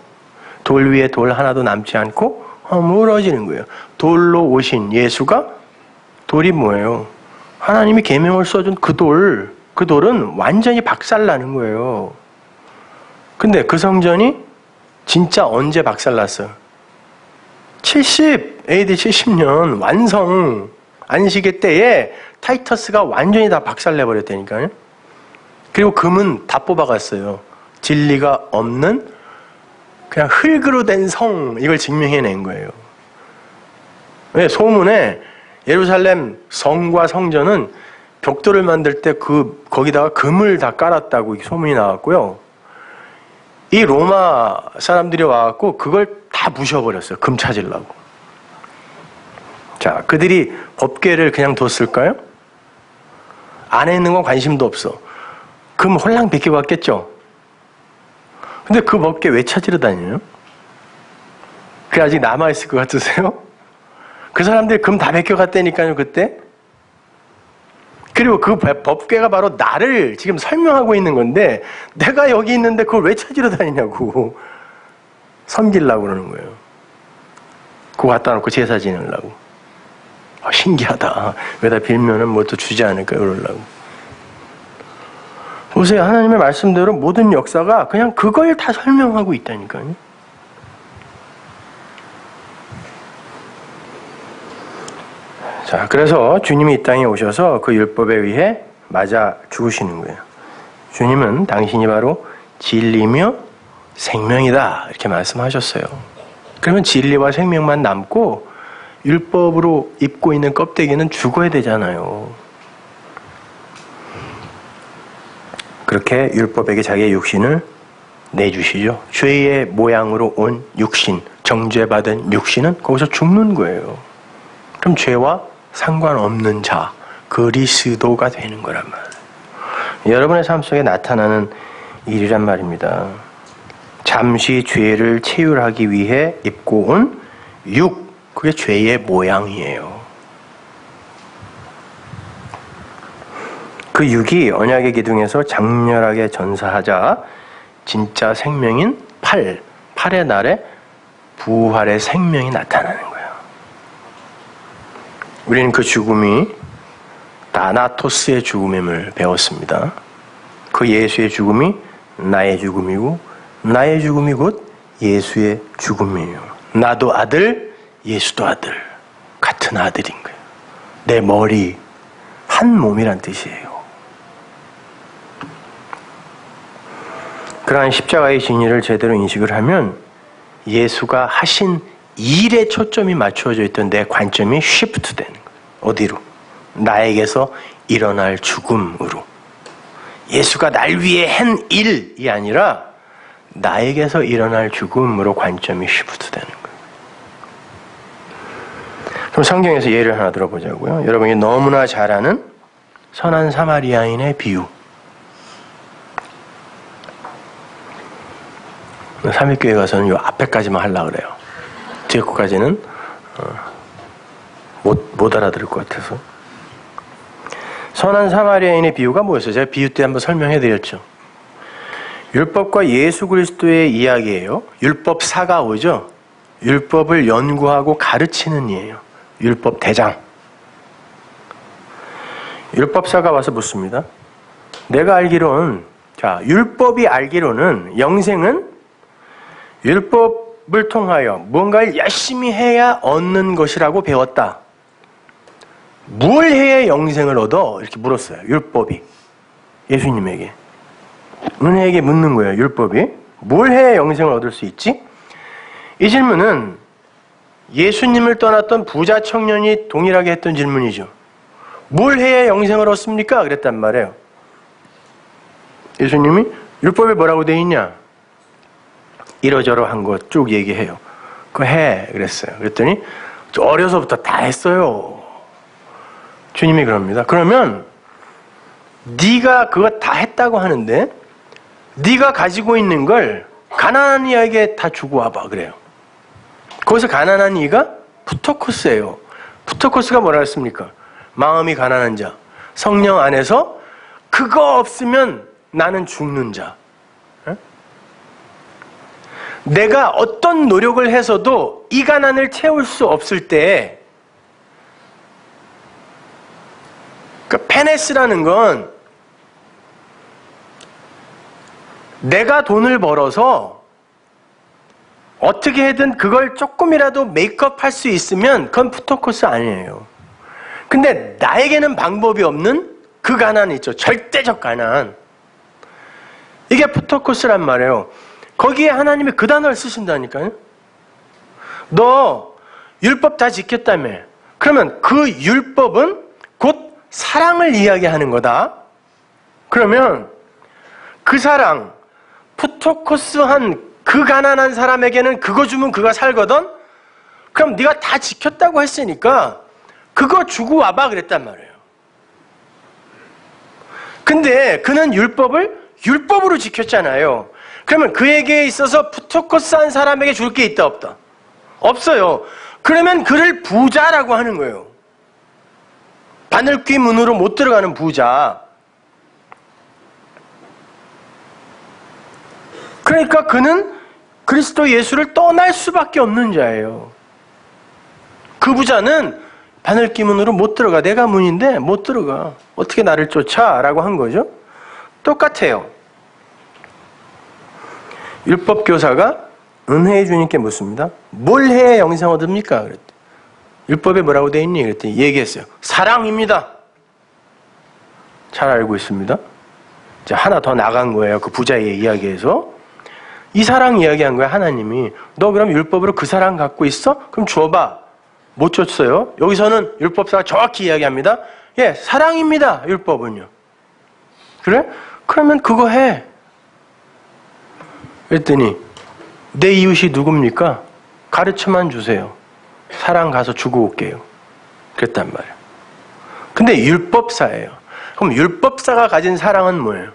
돌 위에 돌 하나도 남지 않고 허물어지는 거예요. 돌로 오신 예수가 돌이 뭐예요? 하나님이 계명을 써준 그 돌, 그 돌은 완전히 박살나는 거예요. 근데 그 성전이 진짜 언제 박살났어요? 70, AD 70년 완성 안식의 때에 타이터스가 완전히 다 박살내버렸다니까요. 그리고 금은 다 뽑아갔어요. 진리가 없는 그냥 흙으로 된 성, 이걸 증명해낸 거예요. 왜? 소문에 예루살렘 성과 성전은 벽돌을 만들 때 그, 거기다가 금을 다 깔았다고 소문이 나왔고요. 이 로마 사람들이 와갖고 그걸 다 부셔버렸어요. 금 찾으려고. 자, 그들이 법계를 그냥 뒀을까요? 안에 있는 건 관심도 없어. 금 홀랑 벗겨봤겠죠? 근데 그 법계 왜 찾으러 다녀요? 그게 아직 남아있을 것 같으세요? 그 사람들이 금다 벗겨갔다니까요, 그때? 그리고 그 법궤가 바로 나를 지금 설명하고 있는 건데 내가 여기 있는데 그걸 왜 찾으러 다니냐고 섬기려고 그러는 거예요. 그거 갖다 놓고 제사 지내려고. 아, 신기하다. 왜다 빌면은 뭐또 주지 않을까 그러려고. 보세요. 하나님의 말씀대로 모든 역사가 그냥 그걸 다 설명하고 있다니까요. 자, 그래서 주님이 이 땅에 오셔서 그 율법에 의해 맞아 죽으시는 거예요. 주님은 당신이 바로 진리며 생명이다. 이렇게 말씀하셨어요. 그러면 진리와 생명만 남고 율법으로 입고 있는 껍데기는 죽어야 되잖아요. 그렇게 율법에게 자기의 육신을 내주시죠. 죄의 모양으로 온 육신, 정죄받은 육신은 거기서 죽는 거예요. 그럼 죄와 상관없는 자, 그리스도가 되는 거란 말이에요. 여러분의 삶 속에 나타나는 일이란 말입니다. 잠시 죄를 체휼하기 위해 입고 온 육, 그게 죄의 모양이에요. 그 육이 언약의 기둥에서 장렬하게 전사하자 진짜 생명인 팔, 팔의 날에 부활의 생명이 나타나는 거예요. 우리는 그 죽음이 나나토스의 죽음임을 배웠습니다. 그 예수의 죽음이 나의 죽음이고 나의 죽음이 곧 예수의 죽음이에요. 나도 아들, 예수도 아들. 같은 아들인 거예요. 내 머리, 한 몸이란 뜻이에요. 그러한 십자가의 진리를 제대로 인식을 하면 예수가 하신 일에 초점이 맞추어져 있던 내 관점이 쉬프트 되는 거예요. 어디로? 나에게서 일어날 죽음으로. 예수가 날 위해 한 일이 아니라 나에게서 일어날 죽음으로 관점이 쉬프트 되는 거예요. 그럼 성경에서 예를 하나 들어보자고요. 여러분이 너무나 잘 아는 선한 사마리아인의 비유. 3일교회 가서는 요 앞에까지만 하려고 그래요. 뒤에 거까지는 어, 못, 못 알아들을 것 같아서. 선한 사마리아인의 비유가 뭐였어요? 제가 비유 때 한번 설명해 드렸죠. 율법과 예수 그리스도의 이야기예요. 율법사가 오죠. 율법을 연구하고 가르치는 이에요. 율법 대장. 율법사가 와서 묻습니다. 내가 알기로는 자 율법이 알기로는 영생은 율법을 통하여 뭔가를 열심히 해야 얻는 것이라고 배웠다. 뭘 해야 영생을 얻어? 이렇게 물었어요. 율법이. 예수님에게. 은혜에게 묻는 거예요. 율법이. 뭘 해야 영생을 얻을 수 있지? 이 질문은 예수님을 떠났던 부자 청년이 동일하게 했던 질문이죠. 뭘 해야 영생을 얻습니까? 그랬단 말이에요. 예수님이 율법에 뭐라고 돼 있냐? 이러저러한 거쭉 얘기해요. 그거 해. 그랬어요. 그랬더니 어려서부터 다 했어요. 주님이 그럽니다. 그러면 네가 그거 다 했다고 하는데 네가 가지고 있는 걸 가난한 이에게 다 주고 와봐 그래요. 거기서 가난한 이가 푸토코스예요. 푸토코스가 뭐라 했습니까? 마음이 가난한 자, 성령 안에서 그거 없으면 나는 죽는 자. 내가 어떤 노력을 해서도 이 가난을 채울 수 없을 때, 그 페네스라는 건 내가 돈을 벌어서 어떻게든 그걸 조금이라도 메이크업 할 수 있으면 그건 푸토코스 아니에요. 근데 나에게는 방법이 없는 그 가난 있죠. 절대적 가난. 이게 푸토코스란 말이에요. 거기에 하나님이 그 단어를 쓰신다니까요. 너 율법 다 지켰다며. 그러면 그 율법은 곧 사랑을 이야기하는 거다. 그러면 그 사랑, 푸토코스한 그 가난한 사람에게는 그거 주면 그가 살거든? 그럼 네가 다 지켰다고 했으니까 그거 주고 와봐 그랬단 말이에요. 근데 그는 율법을 율법으로 지켰잖아요. 그러면 그에게 있어서 푸토코스한 사람에게 줄 게 있다 없다? 없어요. 그러면 그를 부자라고 하는 거예요. 바늘귀 문으로 못 들어가는 부자. 그러니까 그는 그리스도 예수를 떠날 수밖에 없는 자예요. 그 부자는 바늘귀 문으로 못 들어가. 내가 문인데 못 들어가. 어떻게 나를 쫓아? 라고 한 거죠. 똑같아요. 율법 교사가 은혜의 주님께 묻습니다. 뭘 해야 영생 얻습니까? 그랬더니 율법에 뭐라고 돼 있니? 그랬더니 얘기했어요. 사랑입니다. 잘 알고 있습니다. 자, 하나 더 나간 거예요. 그 부자의 이야기에서. 이 사랑 이야기한 거야, 하나님이. 너 그럼 율법으로 그 사랑 갖고 있어? 그럼 줘봐. 못 줬어요. 여기서는 율법사가 정확히 이야기합니다. 예, 사랑입니다. 율법은요. 그래? 그러면 그거 해. 그랬더니 내 이웃이 누굽니까? 가르쳐만 주세요. 사랑 가서 주고 올게요. 그랬단 말이에요. 근데 율법사예요. 그럼 율법사가 가진 사랑은 뭐예요?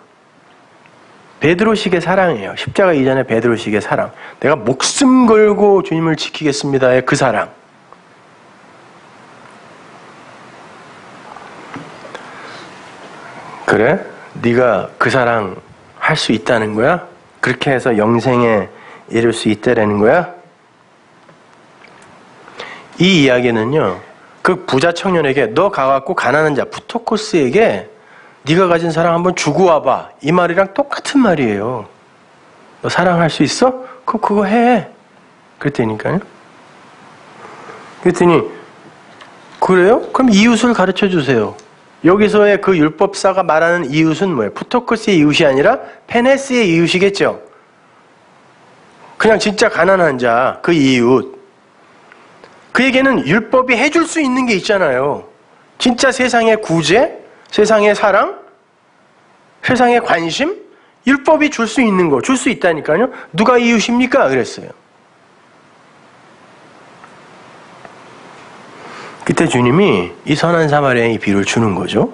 베드로식의 사랑이에요. 십자가 이전의 베드로식의 사랑. 내가 목숨 걸고 주님을 지키겠습니다의 그 사랑. 그래? 네가 그 사랑 할 수 있다는 거야? 그렇게 해서 영생에 이를 수 있다라는 거야? 이 이야기는요. 그 부자 청년에게 너 가갖고 가난한 자 푸토코스에게 네가 가진 사랑 한번 주고 와봐. 이 말이랑 똑같은 말이에요. 너 사랑할 수 있어? 그럼 그거 해. 그랬다니까요. 그랬더니 그래요? 그럼 이웃을 가르쳐 주세요. 여기서의 그 율법사가 말하는 이웃은 뭐예요? 푸토코스의 이웃이 아니라 페네스의 이웃이겠죠. 그냥 진짜 가난한 자, 그 이웃. 그에게는 율법이 해줄 수 있는 게 있잖아요. 진짜 세상의 구제, 세상의 사랑, 세상의 관심, 율법이 줄 수 있는 거, 줄 수 있다니까요. 누가 이웃입니까? 그랬어요. 그때 주님이 이 선한 사마리아인의 비유를 주는 거죠.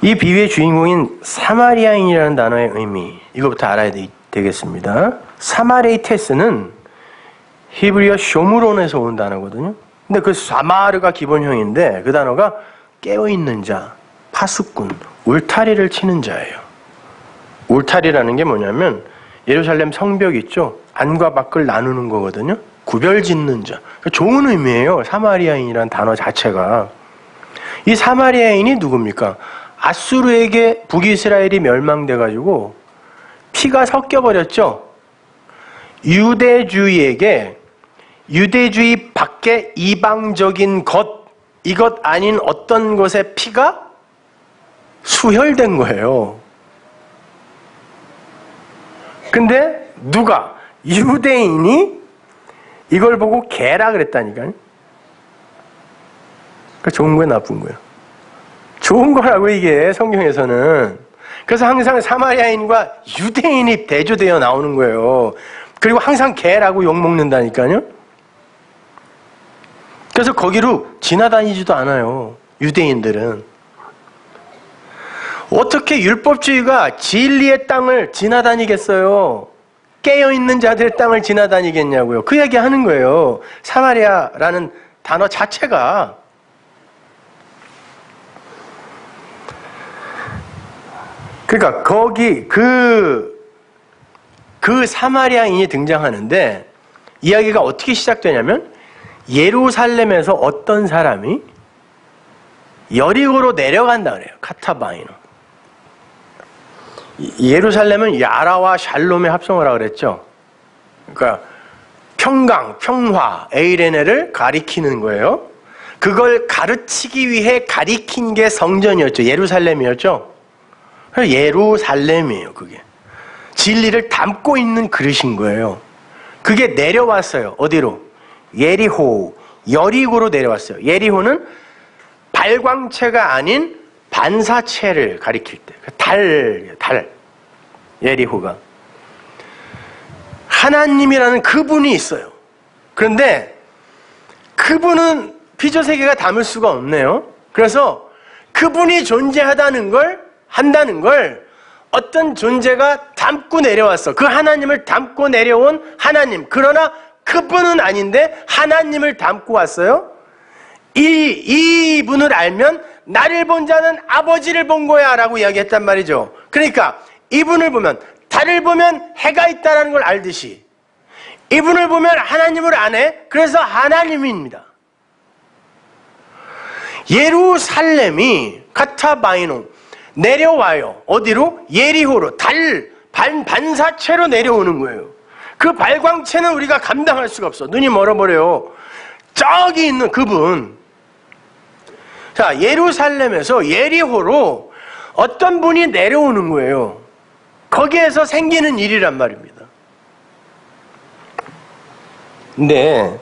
이 비유의 주인공인 사마리아인이라는 단어의 의미, 이거부터 알아야 되 겠습니다. 사마레이테스는 히브리어 쇼무론에서 온 단어거든요. 근데 그 사마르가 기본형인데 그 단어가 깨어있는 자, 파수꾼, 울타리를 치는 자예요. 울타리라는 게 뭐냐면 예루살렘 성벽 있죠? 안과 밖을 나누는 거거든요. 구별 짓는 자. 그러니까 좋은 의미예요. 사마리아인이란 단어 자체가. 이 사마리아인이 누굽니까? 아수르에게 북이스라엘이 멸망돼가지고 피가 섞여버렸죠. 유대주의에게 유대주의 밖에 이방적인 것, 이것 아닌 어떤 것의 피가 수혈된 거예요. 근데 누가 유대인이 이걸 보고 개라 그랬다니까요. 그 좋은 거야 나쁜 거야. 좋은 거라고 이게 성경에서는. 그래서 항상 사마리아인과 유대인이 대조되어 나오는 거예요. 그리고 항상 개라고 욕 먹는다니까요. 그래서 거기로 지나다니지도 않아요. 유대인들은. 어떻게 율법주의가 진리의 땅을 지나다니겠어요? 깨어있는 자들의 땅을 지나다니겠냐고요. 그 얘기 하는 거예요. 사마리아라는 단어 자체가. 그러니까 거기 그, 그 사마리아인이 등장하는데 이야기가 어떻게 시작되냐면 예루살렘에서 어떤 사람이 여리고로 내려간다 그래요. 카타바이노. 예루살렘은 야라와 샬롬의 합성어라 그랬죠. 그러니까 평강, 평화, 에이레네를 가리키는 거예요. 그걸 가르치기 위해 가리킨 게 성전이었죠. 예루살렘이었죠. 예루살렘이에요, 그게. 진리를 담고 있는 그릇인 거예요. 그게 내려왔어요. 어디로? 예리호, 여리고로 내려왔어요. 예리호는 발광체가 아닌 반사체를 가리킬 때. 그 달, 달. 예리호가. 하나님이라는 그분이 있어요. 그런데 그분은 피조세계가 담을 수가 없네요. 그래서 그분이 존재하다는 걸, 한다는 걸 어떤 존재가 담고 내려왔어. 그 하나님을 담고 내려온 하나님. 그러나 그분은 아닌데 하나님을 담고 왔어요. 이, 이분을 알면 나를 본 자는 아버지를 본 거야 라고 이야기했단 말이죠. 그러니까 이분을 보면 달을 보면 해가 있다는 걸 알듯이 이분을 보면 하나님을 아네. 그래서 하나님입니다. 예루살렘이 카타바이노 내려와요. 어디로? 예리호로 달 반, 반사체로 내려오는 거예요. 그 발광체는 우리가 감당할 수가 없어. 눈이 멀어버려요. 저기 있는 그분. 자, 예루살렘에서 예리호로 어떤 분이 내려오는 거예요. 거기에서 생기는 일이란 말입니다. 근데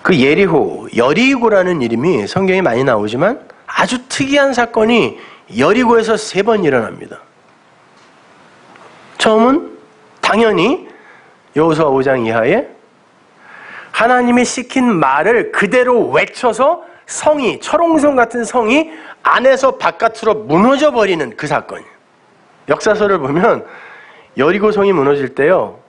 그 예리호, 여리고라는 이름이 성경에 많이 나오지만 아주 특이한 사건이 여리고에서 세 번 일어납니다. 처음은 당연히 여호수아 5장 이하에 하나님이 시킨 말을 그대로 외쳐서 성이 철옹성 같은 성이 안에서 바깥으로 무너져 버리는 그 사건이에요. 역사서를 보면 여리고 성이 무너질 때요.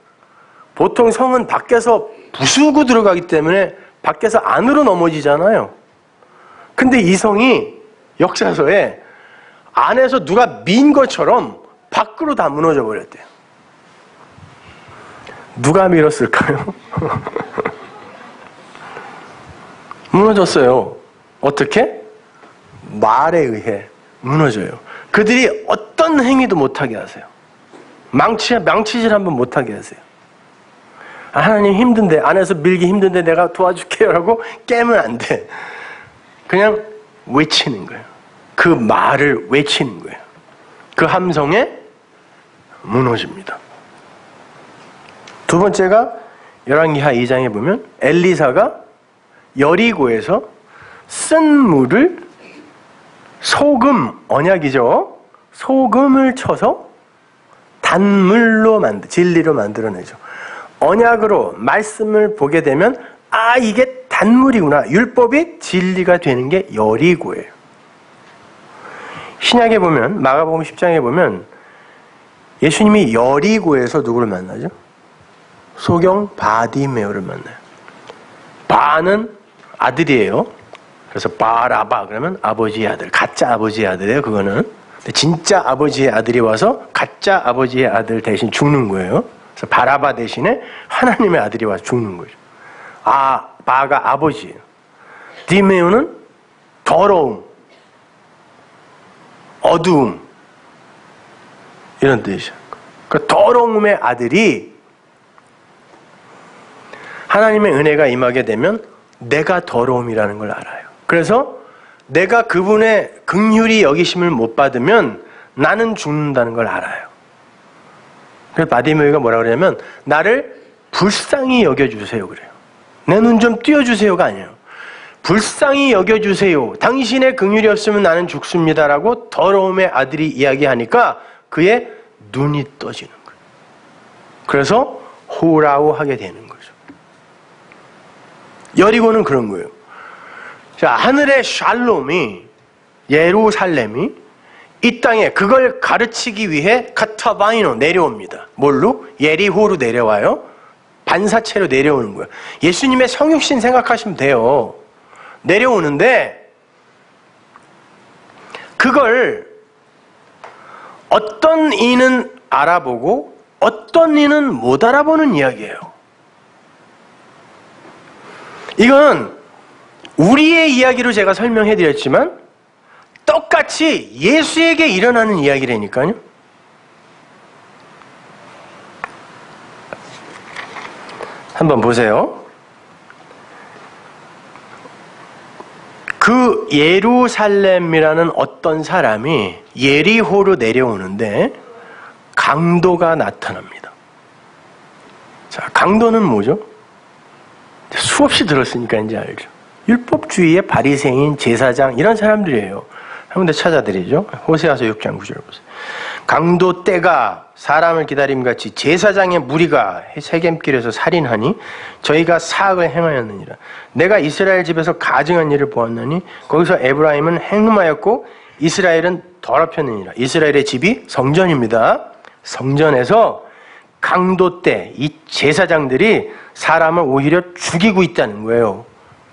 보통 성은 밖에서 부수고 들어가기 때문에 밖에서 안으로 넘어지잖아요. 근데 이 성이 역사서에 안에서 누가 민 것처럼 밖으로 다 무너져 버렸대요. 누가 밀었을까요? 무너졌어요. 어떻게? 말에 의해 무너져요. 그들이 어떤 행위도 못하게 하세요. 망치, 망치질 한번 못하게 하세요. 아, 하나님 힘든데, 안에서 밀기 힘든데 내가 도와줄게요. 라고 깨면 안 돼. 그냥 외치는 거예요. 그 말을 외치는 거예요. 그 함성에 무너집니다. 두 번째가 열왕기하 2장에 보면 엘리사가 여리고에서 쓴 물을 소금 언약이죠. 소금을 쳐서 단물로 만들 진리로 만들어내죠. 언약으로 말씀을 보게 되면 아 이게 단물이구나. 율법이 진리가 되는 게 여리고예요. 신약에 보면 마가복음 10장에 보면 예수님이 여리고에서 누구를 만나죠? 소경 바디메오를 만나요. 바는 아들이에요. 그래서 바라바 그러면 아버지의 아들, 가짜 아버지의 아들이에요. 그거는. 진짜 아버지의 아들이 와서 가짜 아버지의 아들 대신 죽는 거예요. 그래서 바라바 대신에 하나님의 아들이 와서 죽는 거죠. 아, 바가 아버지예요. 디메오는 더러움, 어두움 이런 뜻이죠. 그 더러움의 아들이 하나님의 은혜가 임하게 되면 내가 더러움이라는 걸 알아요. 그래서 내가 그분의 극률이 여기심을 못 받으면 나는 죽는다는 걸 알아요. 그래서 바디메이가 뭐라 그러냐면 나를 불쌍히 여겨주세요 그래요. 내 눈 좀 띄워주세요가 아니에요. 불쌍히 여겨주세요. 당신의 긍휼이 없으면 나는 죽습니다라고 더러움의 아들이 이야기하니까 그의 눈이 떠지는 거예요. 그래서 호라우 하게 되는. 여리고는 그런 거예요. 자, 하늘의 샬롬이 예루살렘이 이 땅에 그걸 가르치기 위해 카타바이노 내려옵니다. 뭘로? 예리호로 내려와요. 반사체로 내려오는 거예요. 예수님의 성육신 생각하시면 돼요. 내려오는데 그걸 어떤 이는 알아보고 어떤 이는 못 알아보는 이야기예요. 이건 우리의 이야기로 제가 설명해 드렸지만 똑같이 예수에게 일어나는 이야기라니까요. 한번 보세요. 그 예루살렘이라는 어떤 사람이 예리호로 내려오는데 강도가 나타납니다. 자, 강도는 뭐죠? 수없이 들었으니까 이제 알죠. 율법주의의 바리새인, 제사장 이런 사람들이에요. 한번더 찾아드리죠. 호세아서 6장 9절 보세요. 강도 때가 사람을 기다림같이 제사장의 무리가 세겜길에서 살인하니 저희가 사악을 행하였느니라. 내가 이스라엘 집에서 가증한 일을 보았느니 거기서 에브라임은 행음하였고 이스라엘은 더럽혔느니라. 이스라엘의 집이 성전입니다. 성전에서 강도 때 이 제사장들이 사람을 오히려 죽이고 있다는 거예요.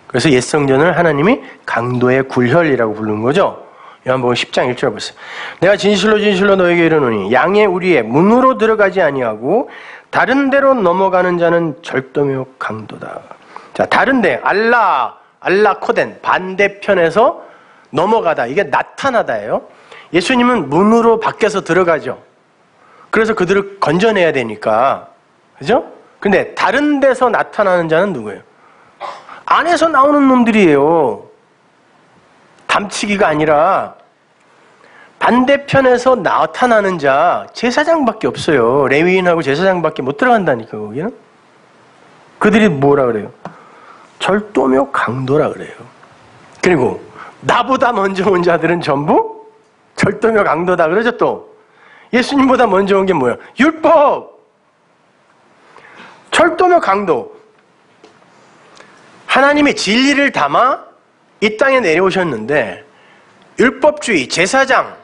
그래서 옛 성전을 하나님이 강도의 굴혈이라고 부르는 거죠. 요한복음 10장 1절 보세요. 내가 진실로 진실로 너에게 이르노니 양의 우리의 문으로 들어가지 아니하고 다른 데로 넘어가는 자는 절도며 강도다. 자, 다른 데 알라 알라 코덴 반대편에서 넘어가다 이게 나타나다예요. 예수님은 문으로 밖에서 들어가죠. 그래서 그들을 건져내야 되니까 그죠? 근데 다른 데서 나타나는 자는 누구예요? 안에서 나오는 놈들이에요. 담치기가 아니라 반대편에서 나타나는 자 제사장밖에 없어요. 레위인하고 제사장밖에 못 들어간다니까 거기는. 그들이 뭐라 그래요? 절도며 강도라 그래요. 그리고 나보다 먼저 온 자들은 전부 절도며 강도다 그러죠 또. 예수님보다 먼저 온 게 뭐야? 율법. 절도며 강도. 하나님의 진리를 담아 이 땅에 내려오셨는데 율법주의 제사장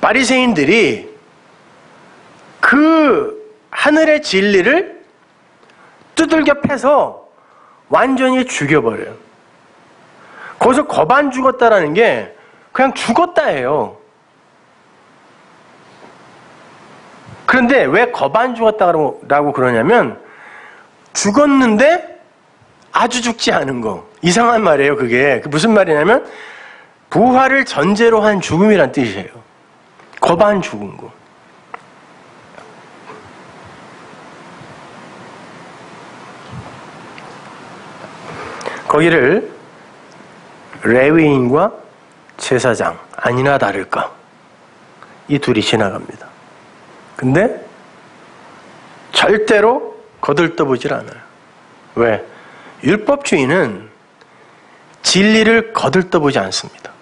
바리새인들이 그 하늘의 진리를 두들겨 패서 완전히 죽여버려요. 거기서 거반 죽었다라는 게 그냥 죽었다예요. 그런데 왜 거반 죽었다고 그러냐면 죽었는데 아주 죽지 않은 거. 이상한 말이에요, 그게. 그 무슨 말이냐면 부활을 전제로 한 죽음이란 뜻이에요. 거반 죽은 거. 거기를 레위인과 제사장 아니나 다를까 이 둘이 지나갑니다. 근데 절대로 거들떠보질 않아요. 왜? 율법주의는 진리를 거들떠보지 않습니다.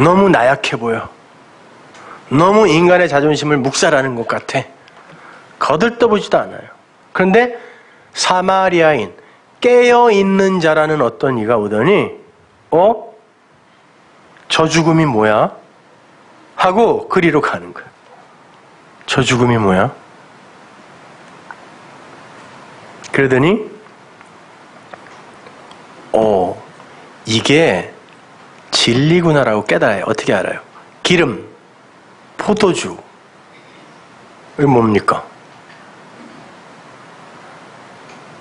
너무 나약해 보여. 너무 인간의 자존심을 묵살하는 것 같아. 거들떠보지도 않아요. 그런데 사마리아인, 깨어있는 자라는 어떤 이가 오더니, 어? 저 죽음이 뭐야? 하고 그리로 가는 거예요. 저 죽음이 뭐야? 그러더니 어 이게 진리구나라고 깨달아요. 어떻게 알아요? 기름, 포도주 이게 뭡니까?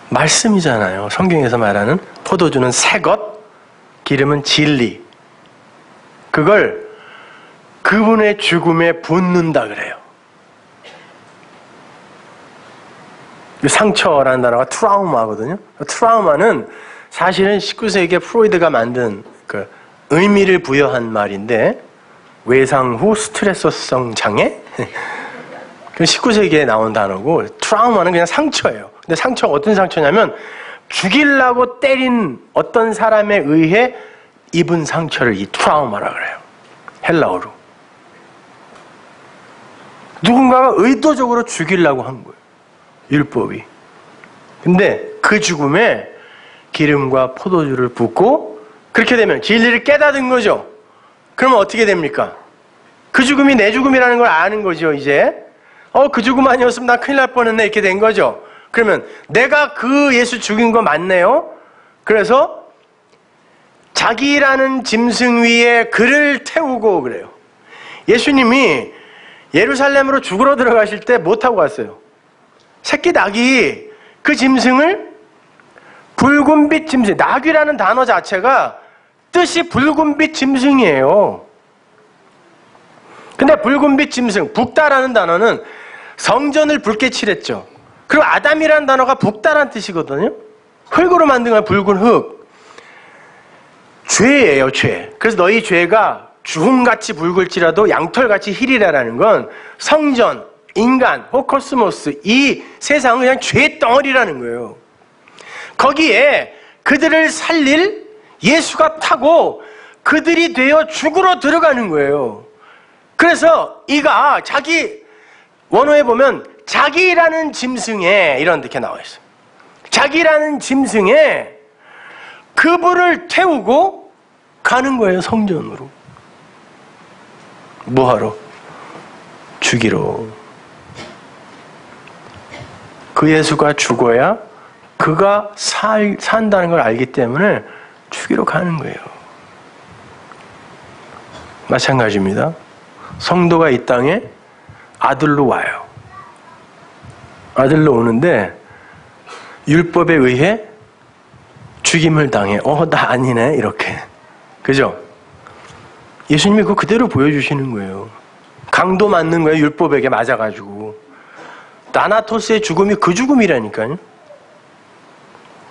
말씀이잖아요. 성경에서 말하는 포도주는 새 것, 기름은 진리. 그걸 그분의 죽음에 붙는다 그래요. 상처라는 단어가 트라우마거든요. 트라우마는 사실은 19세기에 프로이드가 만든 그 의미를 부여한 말인데 외상 후 스트레스성 장애? 19세기에 나온 단어고 트라우마는 그냥 상처예요. 근데 상처가 어떤 상처냐면 죽이려고 때린 어떤 사람에 의해 입은 상처를 이 트라우마라 그래요. 헬라어로. 누군가가 의도적으로 죽이려고 한 거예요. 율법이. 근데 그 죽음에 기름과 포도주를 붓고 그렇게 되면 진리를 깨닫은 거죠. 그러면 어떻게 됩니까? 그 죽음이 내 죽음이라는 걸 아는 거죠, 이제. 어, 그 죽음 아니었으면 나 큰일 날 뻔했네. 이렇게 된 거죠. 그러면 내가 그 예수 죽인 거 맞네요? 그래서 자기라는 짐승 위에 그를 태우고 그래요. 예수님이 예루살렘으로 죽으러 들어가실 때 못 타고 갔어요. 새끼 낙이 그 짐승을 붉은빛 짐승, 낙이라는 단어 자체가 뜻이 붉은빛 짐승이에요. 근데 붉은빛 짐승, 북다라는 단어는 성전을 붉게 칠했죠. 그리고 아담이라는 단어가 북다란 뜻이거든요. 흙으로 만든 건 붉은 흙. 죄예요, 죄. 그래서 너희 죄가 주홍같이 붉을지라도 양털같이 희리라라는 건 성전, 인간, 호커스모스 이 세상은 그냥 죄 덩어리라는 거예요. 거기에 그들을 살릴 예수가 타고 그들이 되어 죽으러 들어가는 거예요. 그래서 이가 자기 원어에 보면 자기라는 짐승에 이런 데 이렇게 나와 있어요. 자기라는 짐승에 그분을 태우고 가는 거예요 성전으로. 뭐하러? 죽이로. 그 예수가 죽어야 그가 살, 산다는 걸 알기 때문에 죽이로 가는 거예요. 마찬가지입니다. 성도가 이 땅에 아들로 와요. 아들로 오는데 율법에 의해 죽임을 당해. 어, 나 아니네. 이렇게. 그죠? 예수님이 그 그대로 보여주시는 거예요. 강도 맞는 거예요. 율법에게 맞아가지고. 나나토스의 죽음이 그 죽음이라니까요.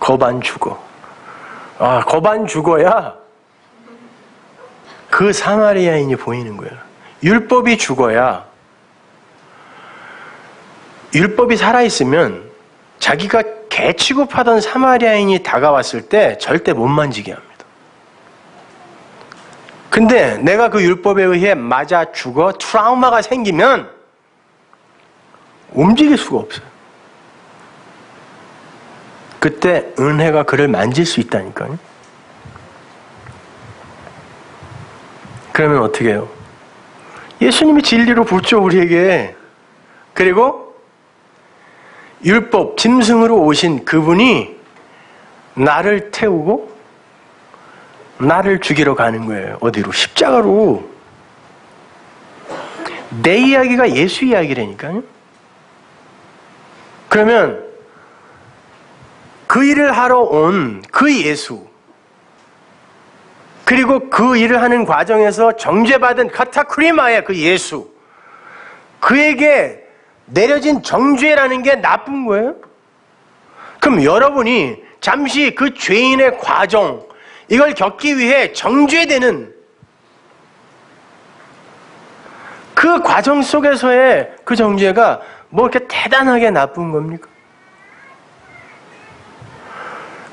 거반 죽어. 아, 거반 죽어야 그 사마리아인이 보이는 거예요. 율법이 죽어야 율법이 살아있으면 자기가 개 취급하던 사마리아인이 다가왔을 때 절대 못 만지게 합니다. 근데 내가 그 율법에 의해 맞아 죽어 트라우마가 생기면 움직일 수가 없어요. 그때 은혜가 그를 만질 수 있다니까요. 그러면 어떻게 해요? 예수님이 진리로 붙죠, 우리에게. 그리고 율법, 짐승으로 오신 그분이 나를 태우고 나를 죽이러 가는 거예요. 어디로? 십자가로. 내 이야기가 예수 이야기라니까요. 그러면 그 일을 하러 온 그 예수 그리고 그 일을 하는 과정에서 정죄받은 카타크리마의 그 예수 그에게 내려진 정죄라는 게 나쁜 거예요? 그럼 여러분이 잠시 그 죄인의 과정 이걸 겪기 위해 정죄되는 그 과정 속에서의 그 정죄가 뭐 이렇게 대단하게 나쁜 겁니까?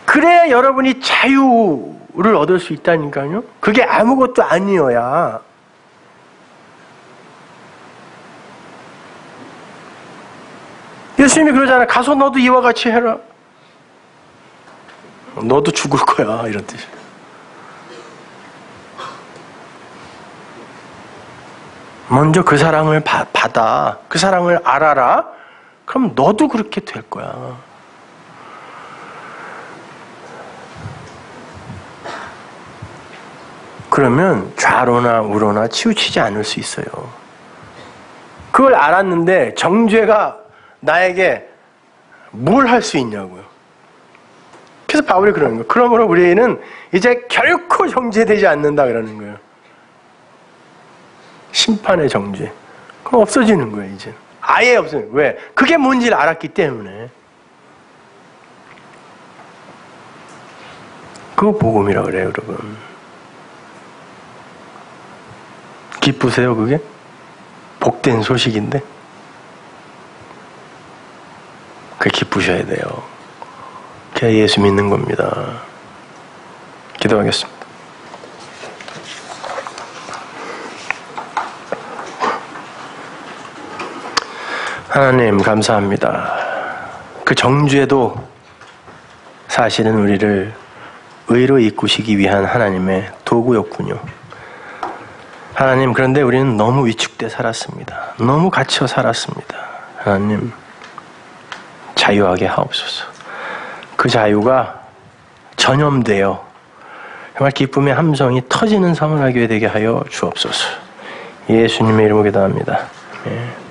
그래야 여러분이 자유를 얻을 수 있다니까요. 그게 아무것도 아니어야. 예수님이 그러잖아요. 가서 너도 이와 같이 해라. 너도 죽을 거야. 이런 뜻이에요. 먼저 그 사랑을 받아. 그 사랑을 알아라. 그럼 너도 그렇게 될 거야. 그러면 좌로나 우로나 치우치지 않을 수 있어요. 그걸 알았는데 정죄가 나에게 뭘 할 수 있냐고요. 그래서 바울이 그러는 거예요. 그러므로 우리는 이제 결코 정죄되지 않는다 그러는 거예요. 심판의 정죄. 그럼 없어지는 거예요, 이제. 아예 없어요. 왜? 그게 뭔지를 알았기 때문에. 그거 복음이라 그래요, 여러분. 기쁘세요, 그게? 복된 소식인데? 그 기쁘셔야 돼요. 그게 예수 믿는 겁니다. 기도하겠습니다. 하나님, 감사합니다. 그 정죄도 사실은 우리를 의로 이꾸시기 위한 하나님의 도구였군요. 하나님, 그런데 우리는 너무 위축돼 살았습니다. 너무 갇혀 살았습니다. 하나님, 자유하게 하옵소서. 그 자유가 전염되어 정말 기쁨의 함성이 터지는 삶을 하게 되게 하여 주옵소서. 예수님의 이름으로 기도합니다. 예.